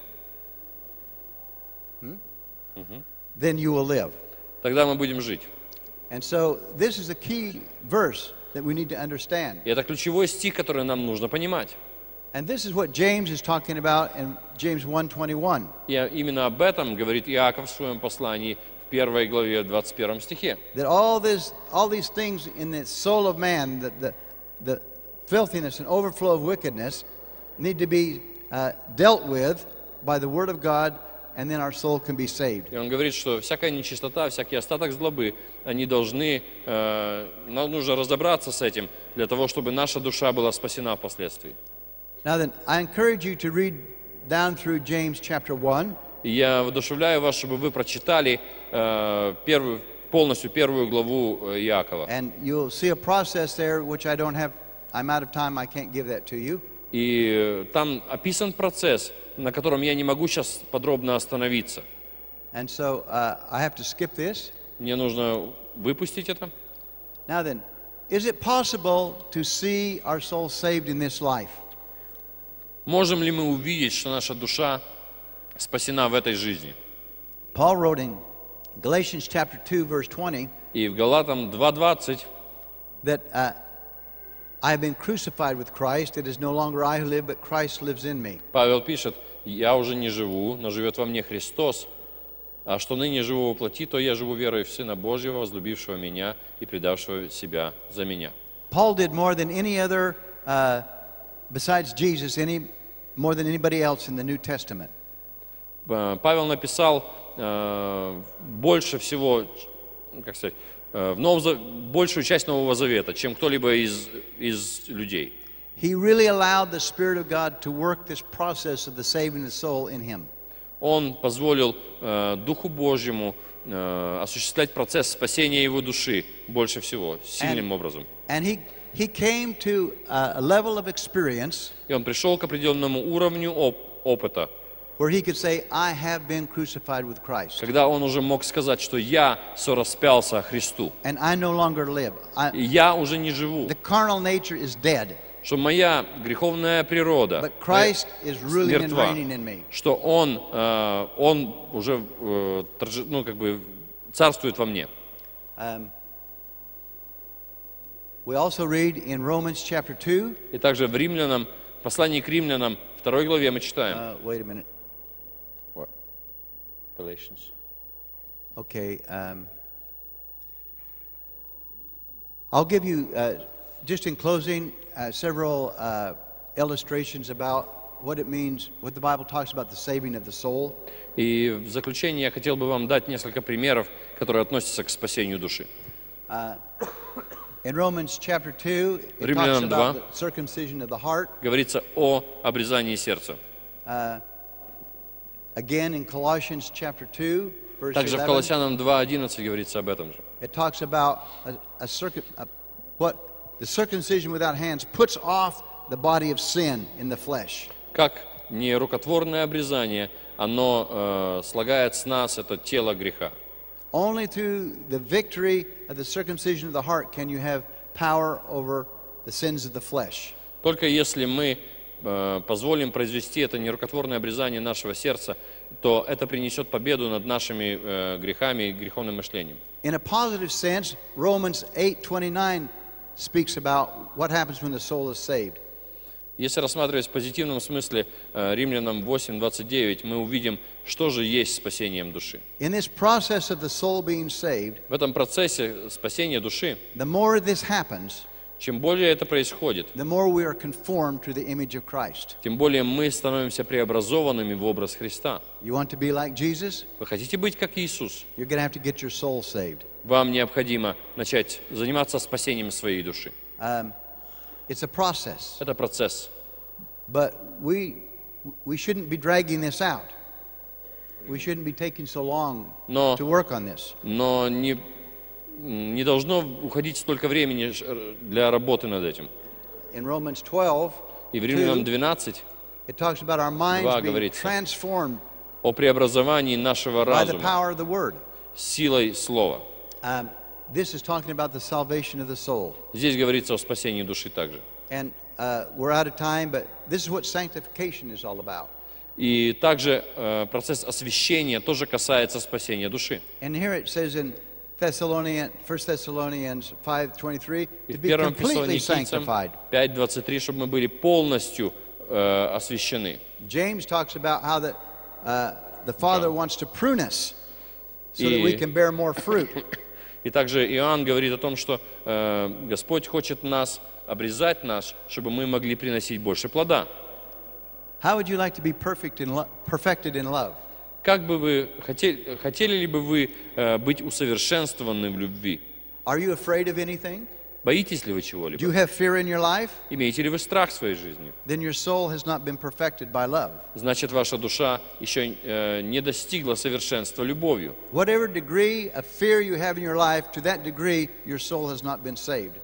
then you will live. тогда мы будем жить. And so this is a key verse that we need to understand. И это ключевой стих, который нам нужно понимать. And this is what James is talking about in James 1:21. И именно об этом говорит Иаков в своем послании в первой главе 21 стихе. That all this all these things in the soul of man, the the, the filthiness and overflow of wickedness need to be uh, dealt with by the word of God and then our soul can be saved. И он говорит, что всякая нечистота, всякий остаток злобы, они должны, э, нам нужно разобраться с этим, для того, чтобы наша душа была спасена впоследствии. Now then, I encourage you to read down through James chapter 1 И я воодушевляю вас, чтобы вы прочитали э, первую, полностью первую главу э, Иакова. and you'll see a process there which I don't have I'm out of time, I can't give that to you. И э, там описан процесс, на котором я не могу сейчас подробно остановиться. And so uh, I have to skip this. Мне нужно выпустить это. Now then, is it possible to see our soul saved in this life? Можем ли мы увидеть, что наша душа спасена в этой жизни? Paul wrote in Galatians chapter 2, verse 20, И в Галатам 2.20 that uh, Павел пишет, «Я уже не живу, но живет во мне Христос, а что ныне живу во плоти, то я живу верой в Сына Божьего, возлюбившего меня и предавшего себя за меня». Paul did more than any other, uh, besides Jesus, any more than anybody else in the New Testament. Павел написал э, больше всего, как сказать, в Новом, большую часть Нового Завета, чем кто-либо из, из людей. He really allowed the Spirit of God to work this process of the saving the soul in him. Он позволил э, Духу Божьему э, осуществлять процесс спасения его души больше всего, сильным образом. And he, he came to uh, a level of experience И он пришел к определенному уровню оп- опыта, where he could say, I have been crucified with Christ, когда он уже мог сказать, что я сораспялся Христу, and I no longer live. и я уже не живу, the carnal nature is dead, что моя греховная природа but Christ is ruling and мертва, reigning in me. что он, э, он уже э, ну, как бы царствует во мне. Um, we also read in Romans chapter 2. И также в Римлянам, послании к Римлянам, второй главе мы читаем. Uh, wait a minute. Galatians. Okay. Um, I'll give you, uh, just in closing, uh, several uh, illustrations about what it means, what the Bible talks about the saving of the soul. И в заключение я хотел бы вам дать несколько примеров, которые относятся к спасению души. In Romans chapter 2, it talks Римлянам about 2. the circumcision of the heart. Говорится о обрезании сердца. Again, in Colossians chapter 2, verse Также в 11, Колоссянам 2.11 говорится об этом же. it talks about a, a circum, a, what the circumcision without hands puts off the body of sin in the flesh. Как нерукотворное обрезание, оно э, слагает с нас это тело греха. Only through the victory of the circumcision of the heart can you have power over the sins of the flesh. Только если мы э, позволим произвести это нерукотворное обрезание нашего сердца, то это принесет победу над нашими э, грехами и греховным мышлением. In a positive sense, Romans 8:29 speaks about what happens when the soul is saved. Если рассматривать в позитивном смысле э, Римлянам 8.29, мы увидим, что же есть спасением души. In this process of the soul being saved, В этом процессе спасения души, the more this happens, чем более это происходит, тем более мы становимся преобразованными в образ Христа. Вы хотите быть как Иисус? Вам необходимо начать заниматься спасением своей души. Это процесс. but we we shouldn't be dragging this out. We shouldn't be taking so long Но- to work on this. Но не, не должно уходить столько времени ж- для работы над этим. In Romans 12, И в Римлянам 2, 12 it talks about our minds Два being говорится. transformed о преобразовании нашего by the разума power of the Word. силой слова. Um, this is talking about the salvation of the soul. Здесь говорится о спасении души также. And uh, we're out of time, but this is what sanctification is all about. И также э, процесс освящения тоже касается спасения души. And here it says in Thessalonians, 1 Thessalonians 5:23 И to в be 1 completely Фессалоникийцам sanctified. 5.23, чтобы мы были полностью э, освящены. James talks about how that uh, the Father wants to prune us so that we И- can bear more fruit. И также Иоанн говорит о том, что э, Господь хочет нас обрезать нас, чтобы мы могли приносить больше плода. How would you like to be perfect in lo- perfected in love? Как бы вы хотели, хотели ли бы вы э, быть усовершенствованы в любви? Are you afraid of anything? Боитесь ли вы Do you чего-либо? have fear in your life? Имеете ли вы страх в своей жизни? Then your soul has not been perfected by love. Значит, ваша душа еще э, не достигла совершенства любовью. Whatever degree of fear you have in your life, to that degree, your soul has not been saved.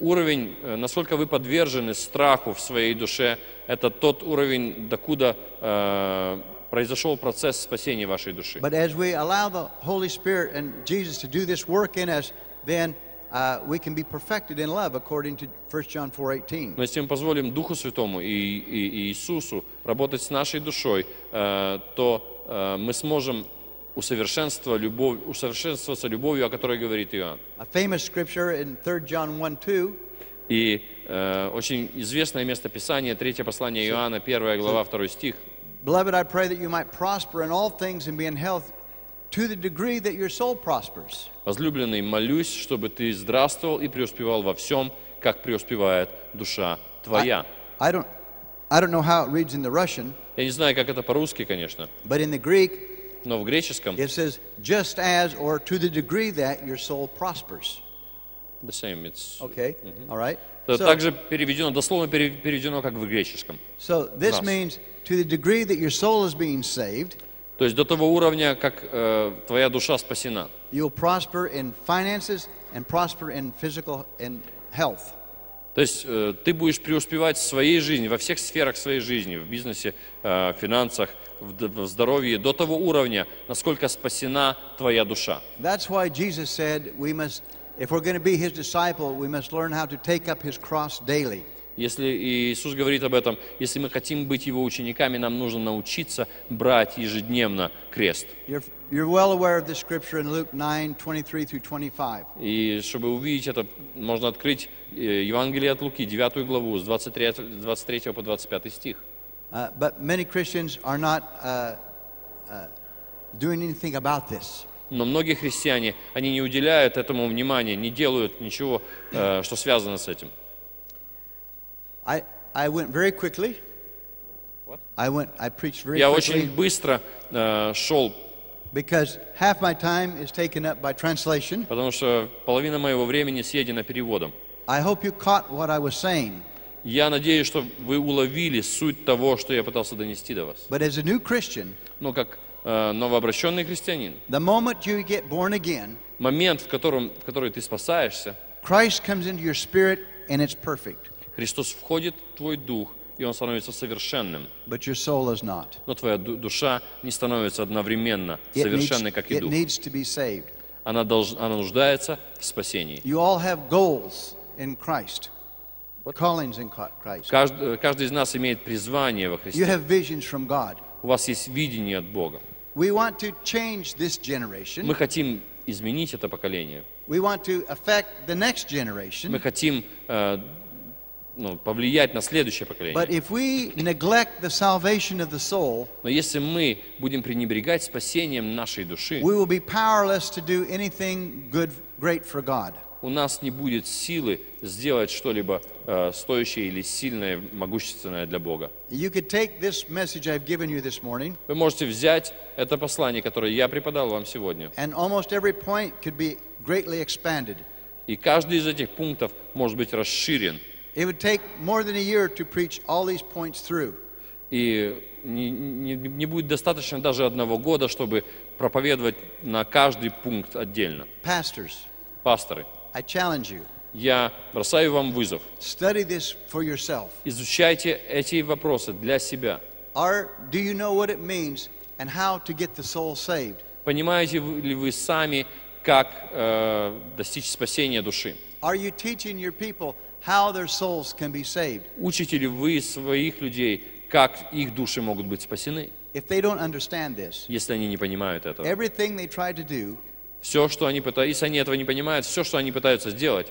Уровень, э, насколько вы подвержены страху в своей душе, это тот уровень, докуда э, произошел процесс спасения вашей души. But as we allow the Holy Spirit and Jesus to do this work in us, then uh, we can be perfected in love, according to 1 John 4:18. Но если мы позволим Духу Святому и, и- и Иисусу работать с нашей душой, э, то э, мы сможем усовершенствоваться, любовь, усовершенствоваться любовью, о которой говорит Иоанн. A famous scripture in 3 John 1:2 И э, очень известное место Писания, третье послание Иоанна, первая глава, второй стих. Beloved, I pray that you might prosper in all things and be in health to the degree that your soul prospers. Возлюбленный, молюсь, чтобы ты здравствовал и преуспевал во всем, как преуспевает душа твоя. I don't, I don't know how it reads in the Russian, Я не знаю, как это по-русски, конечно, but in the Greek, но в греческом it says, just as or to the degree that your soul prospers. the same. It's, Okay? All right? это So, также переведено, дословно пере- переведено, как в греческом. so this means to the degree that your soul is being saved, То есть до того уровня, как э, твоя душа спасена. you'll prosper in finances and prosper in physical and health. То есть э, ты будешь преуспевать в своей жизни, во всех сферах своей жизни, в бизнесе, э, в финансах, в, здоровье, до того уровня, насколько спасена твоя душа. That's why Jesus said we must, if we're going to be his disciple, we must learn how to take up his cross daily. Если Иисус говорит об этом, если мы хотим быть Его учениками, нам нужно научиться брать ежедневно крест. You're, you're well aware of this scripture in Luke 9 23 through 25. И чтобы увидеть это, можно открыть э, Евангелие от Луки, 9 главу, с 23, 23 по 25 стих. Uh, but many Christians are not uh, uh, doing anything about this. Но многие христиане, они не уделяют этому внимания, не делают ничего, э, что связано с этим. I, I went very quickly. What? I went, I preached very Я quickly очень быстро э, шел, because half my time is taken up by translation. потому что половина моего времени съедена переводом. I hope you caught what I was saying. Я надеюсь, что вы уловили суть того, что я пытался донести до вас. But as a new Christian, Но как э, новообращенный христианин, the moment you get born again, момент, в котором, в который ты спасаешься, Christ comes into your spirit and it's perfect, Христос входит в твой дух, и Он становится совершенным. but your soul is not. Но твоя ду- душа не становится одновременно It совершенной, как и it дух. needs to be saved. Она, долж- она нуждается в спасении. You all have goals in Christ, Каждый, каждый из нас имеет призвание во Христе. У вас есть видение от Бога. Мы хотим изменить это поколение. Мы хотим э, ну, повлиять на следующее But поколение. if we neglect the salvation of the soul, Но если мы будем пренебрегать спасением нашей души, we will be powerless to do anything good, great for God. У нас не будет силы сделать что-либо э, стоящее или сильное, могущественное для Бога. Morning, Вы можете взять это послание, которое я преподал вам сегодня, and almost every point could be greatly expanded. и каждый из этих пунктов может быть расширен. И не, не- не будет достаточно даже одного года, чтобы проповедовать на каждый пункт отдельно. Pastors, Пасторы, I challenge you. я бросаю вам вызов. Study this for yourself. Изучайте эти вопросы для себя. Or do you know what it means and how to get the soul saved? Понимаете ли вы сами, как э, достичь спасения души? Are you teaching your people how their souls can be saved? Учите ли вы своих людей, как их души могут быть спасены, If they don't understand this, если они не понимают этого? everything they try to do, Все, что они пытаются, если они этого не понимают, все, что они пытаются сделать,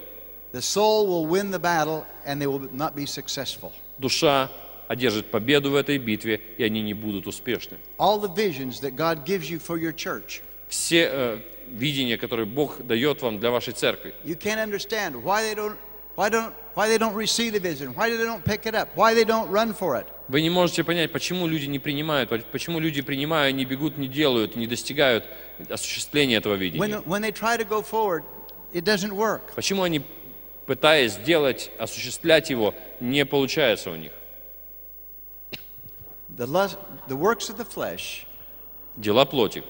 душа одержит победу в этой битве, и они не будут успешны. Все э, видения, которые Бог дает вам для вашей церкви, why don't why they don't receive the vision, why they don't pick it up, why they don't run for it. вы не можете понять, почему люди не принимают, почему люди, принимая, не бегут, не делают, не достигают осуществления этого When, видения. when they try to go forward, it doesn't work. Почему они, пытаясь сделать, осуществлять его, не получается у них? The, lust, the works of the flesh Дела плоти,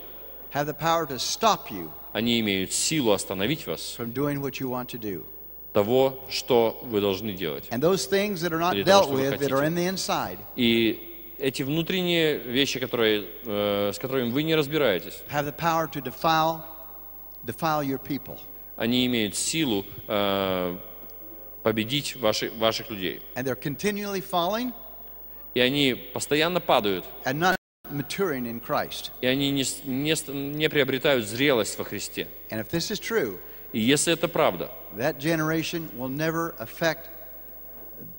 have the power to stop you они имеют силу остановить вас from doing what you want to do. Того, что вы должны делать. Или того, что вы хотите. И эти внутренние вещи, которые, э, с которыми вы не разбираетесь, defile, defile они имеют силу э, победить ваши, ваших людей. And they're continually falling И они постоянно падают, and not maturing in Christ. и они не, не, не приобретают зрелость во Христе. And if this is true, И если это правда, that generation will never affect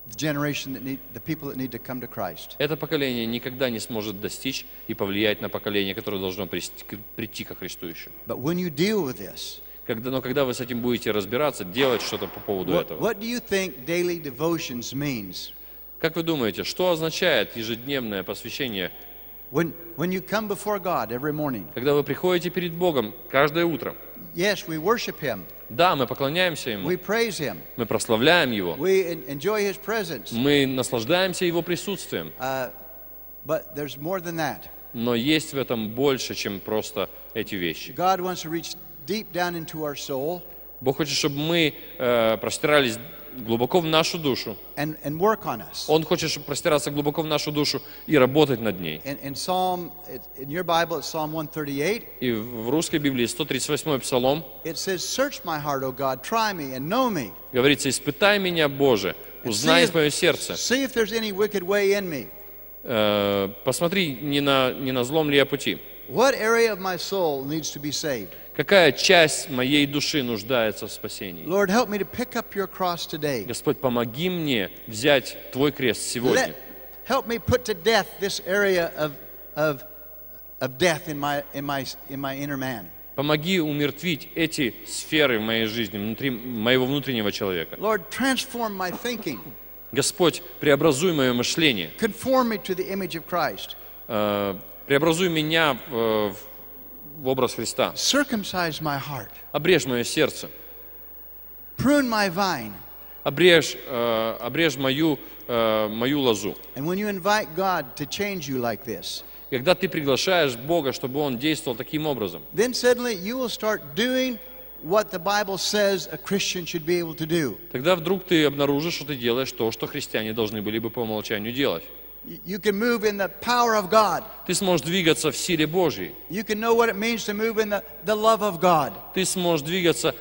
the generation that need, the people that need to come to Christ. это поколение никогда не сможет достичь и повлиять на поколение, которое должно прийти ко Христу еще. But when you deal with this, Когда, но когда вы с этим будете разбираться, делать что-то по поводу what, этого. what do you think daily devotions means? Как вы думаете, что означает ежедневное посвящение, When, when you come before God every morning, когда вы приходите перед Богом каждое утро? Yes, we worship Him, Да, мы поклоняемся Ему, we praise Him, мы прославляем Его, we en- enjoy His presence. мы наслаждаемся Его присутствием. Uh, but there's more than that. Но есть в этом больше, чем просто эти вещи. God wants to reach deep down into our soul Бог хочет, чтобы мы э, простирались глубоко в нашу душу. and, and work on us. Он хочет, простираться глубоко в нашу душу и работать над ней. In, in Psalm, in your Bible, it's Psalm 138. И в русской Библии 138 Псалом It says, "Search my heart, O God, try me and know me. говорится, «Испытай меня, Боже, узнай мое сердце, See if there's any wicked way in me. Э, посмотри, не на, не на злом ли я пути. What area of my soul needs to be saved? Какая часть моей души нуждается в спасении? Lord, help me to pick up your cross today. Господь, помоги мне взять Твой крест сегодня. Let, help me put to death this area of, of, of death in my, in, my, in my inner man. Помоги умертвить эти сферы в моей жизни, внутри моего внутреннего человека. Lord, transform my thinking. Господь, преобразуй мое мышление, Conform me to the image of Christ. э, преобразуй меня в, в- в образ Христа. Обрежь мое сердце, обрежь, э, обрежь мою, э, мою лозу. And when you invite God to change you like this, Когда ты приглашаешь Бога, чтобы Он действовал таким образом, тогда вдруг ты обнаружишь, что ты делаешь то, что христиане должны были бы по умолчанию делать. You can move in the power of God. Ты сможешь двигаться в силе Божьей. You can know what it means to move in the, the love of God. Ты сможешь двигаться,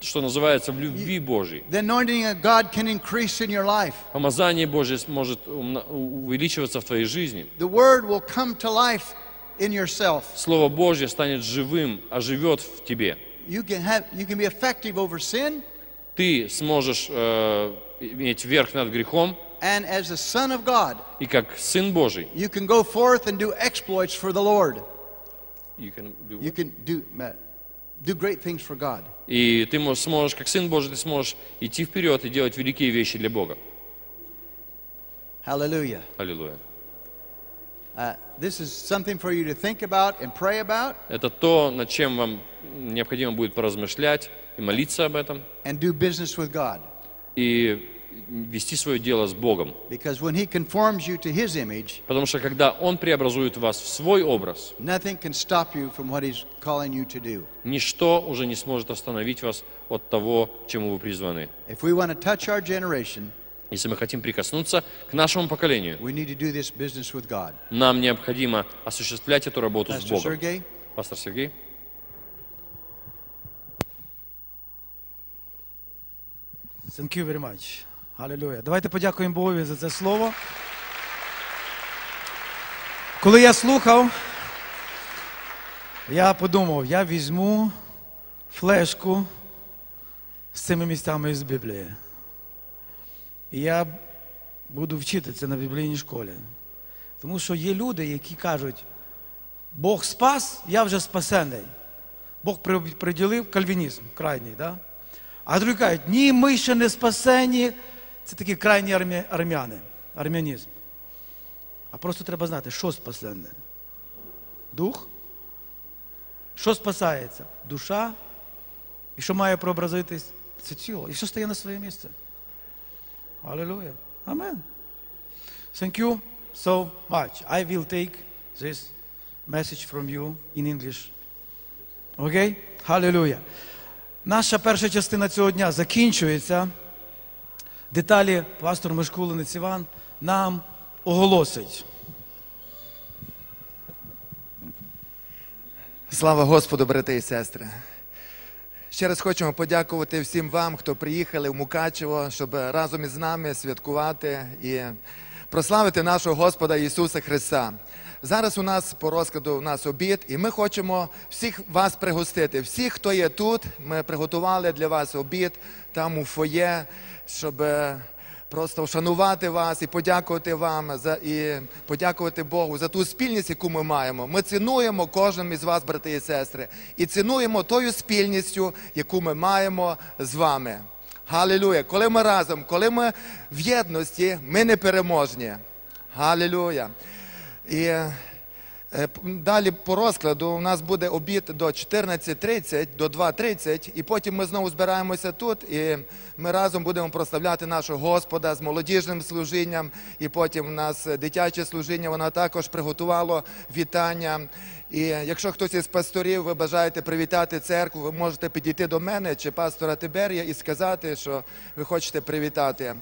что называется, в любви Божьей. The anointing of God can increase in your life. Помазание Божье сможет умна- увеличиваться в твоей жизни. The Word will come to life in yourself. Слово Божье станет живым, оживет в тебе. You can, have, you can be effective over sin, Ты сможешь э, иметь верх над грехом, and as the Son of God, и как Сын Божий. you can go forth and do exploits for the Lord. You can do You can do, uh, do great things for God. И ты мо- сможешь, как Сын Божий, ты сможешь идти вперед и делать великие вещи для Бога. Hallelujah. Аллилуйя. Uh, this is something for you to think about and pray about Это то, над чем вам необходимо будет поразмышлять и молиться об этом, and do business with God. и вести свое дело с Богом. Image, Потому что когда Он преобразует вас в свой образ, ничто уже не сможет остановить вас от того, к чему вы призваны. Если мы хотим прикоснуться к нашему поколению, нам необходимо осуществлять эту работу с Pastor Богом. Sergey? Пастор Сергей? Thank you very much. Hallelujah. Давайте подякуємо Богові за це слово. Коли я слухав, я подумав, я візьму флешку з цими місцями із Біблії. І я буду вчити це на біблійній школі. Тому що є люди, які кажуть, Бог спас, я вже спасений. Бог приділив кальвінізм крайній, да? А другі кажуть, ні, ми ще не спасені. Це такі крайні армі... армяни, армянізм. А просто треба знати, що спасенне. Дух. Що спасається? Душа. І що має прообразитись? Це тіло. І все стає на своє місце. Аллилуйя. Амен. Thank you so much. I will take this message from you in English. Окей? Халилуя. Наша перша частина цього дня закінчується. Деталі пастор Мишкулинець Іван нам оголосить. Слава Господу, брати і сестри. Ще раз хочемо подякувати всім вам, хто приїхали в Мукачево, щоб разом із нами святкувати і прославити нашого Господа Ісуса Христа. Зараз у нас по розкладу у нас обід, і ми хочемо всіх вас пригостити. Всіх, хто є тут, ми приготували для вас обід там у фоє, щоб е, просто вшанувати вас і подякувати вам за і подякувати Богу за ту спільність, яку ми маємо. Ми цінуємо кожен із вас, брати і сестри, і цінуємо тою спільністю, яку ми маємо з вами. Галилуя! Коли ми разом, коли ми в єдності, ми непереможні. Галилуя! І е, далі по розкладу у нас буде обід до 14.30, до 2.30, і потім ми знову збираємося тут, і ми разом будемо прославляти нашого Господа з молодіжним служінням, і потім у нас дитяче служіння, воно також приготувало вітання. І якщо хтось із пасторів, ви бажаєте привітати церкву, ви можете підійти до мене чи пастора Тиберія і сказати, що ви хочете привітати.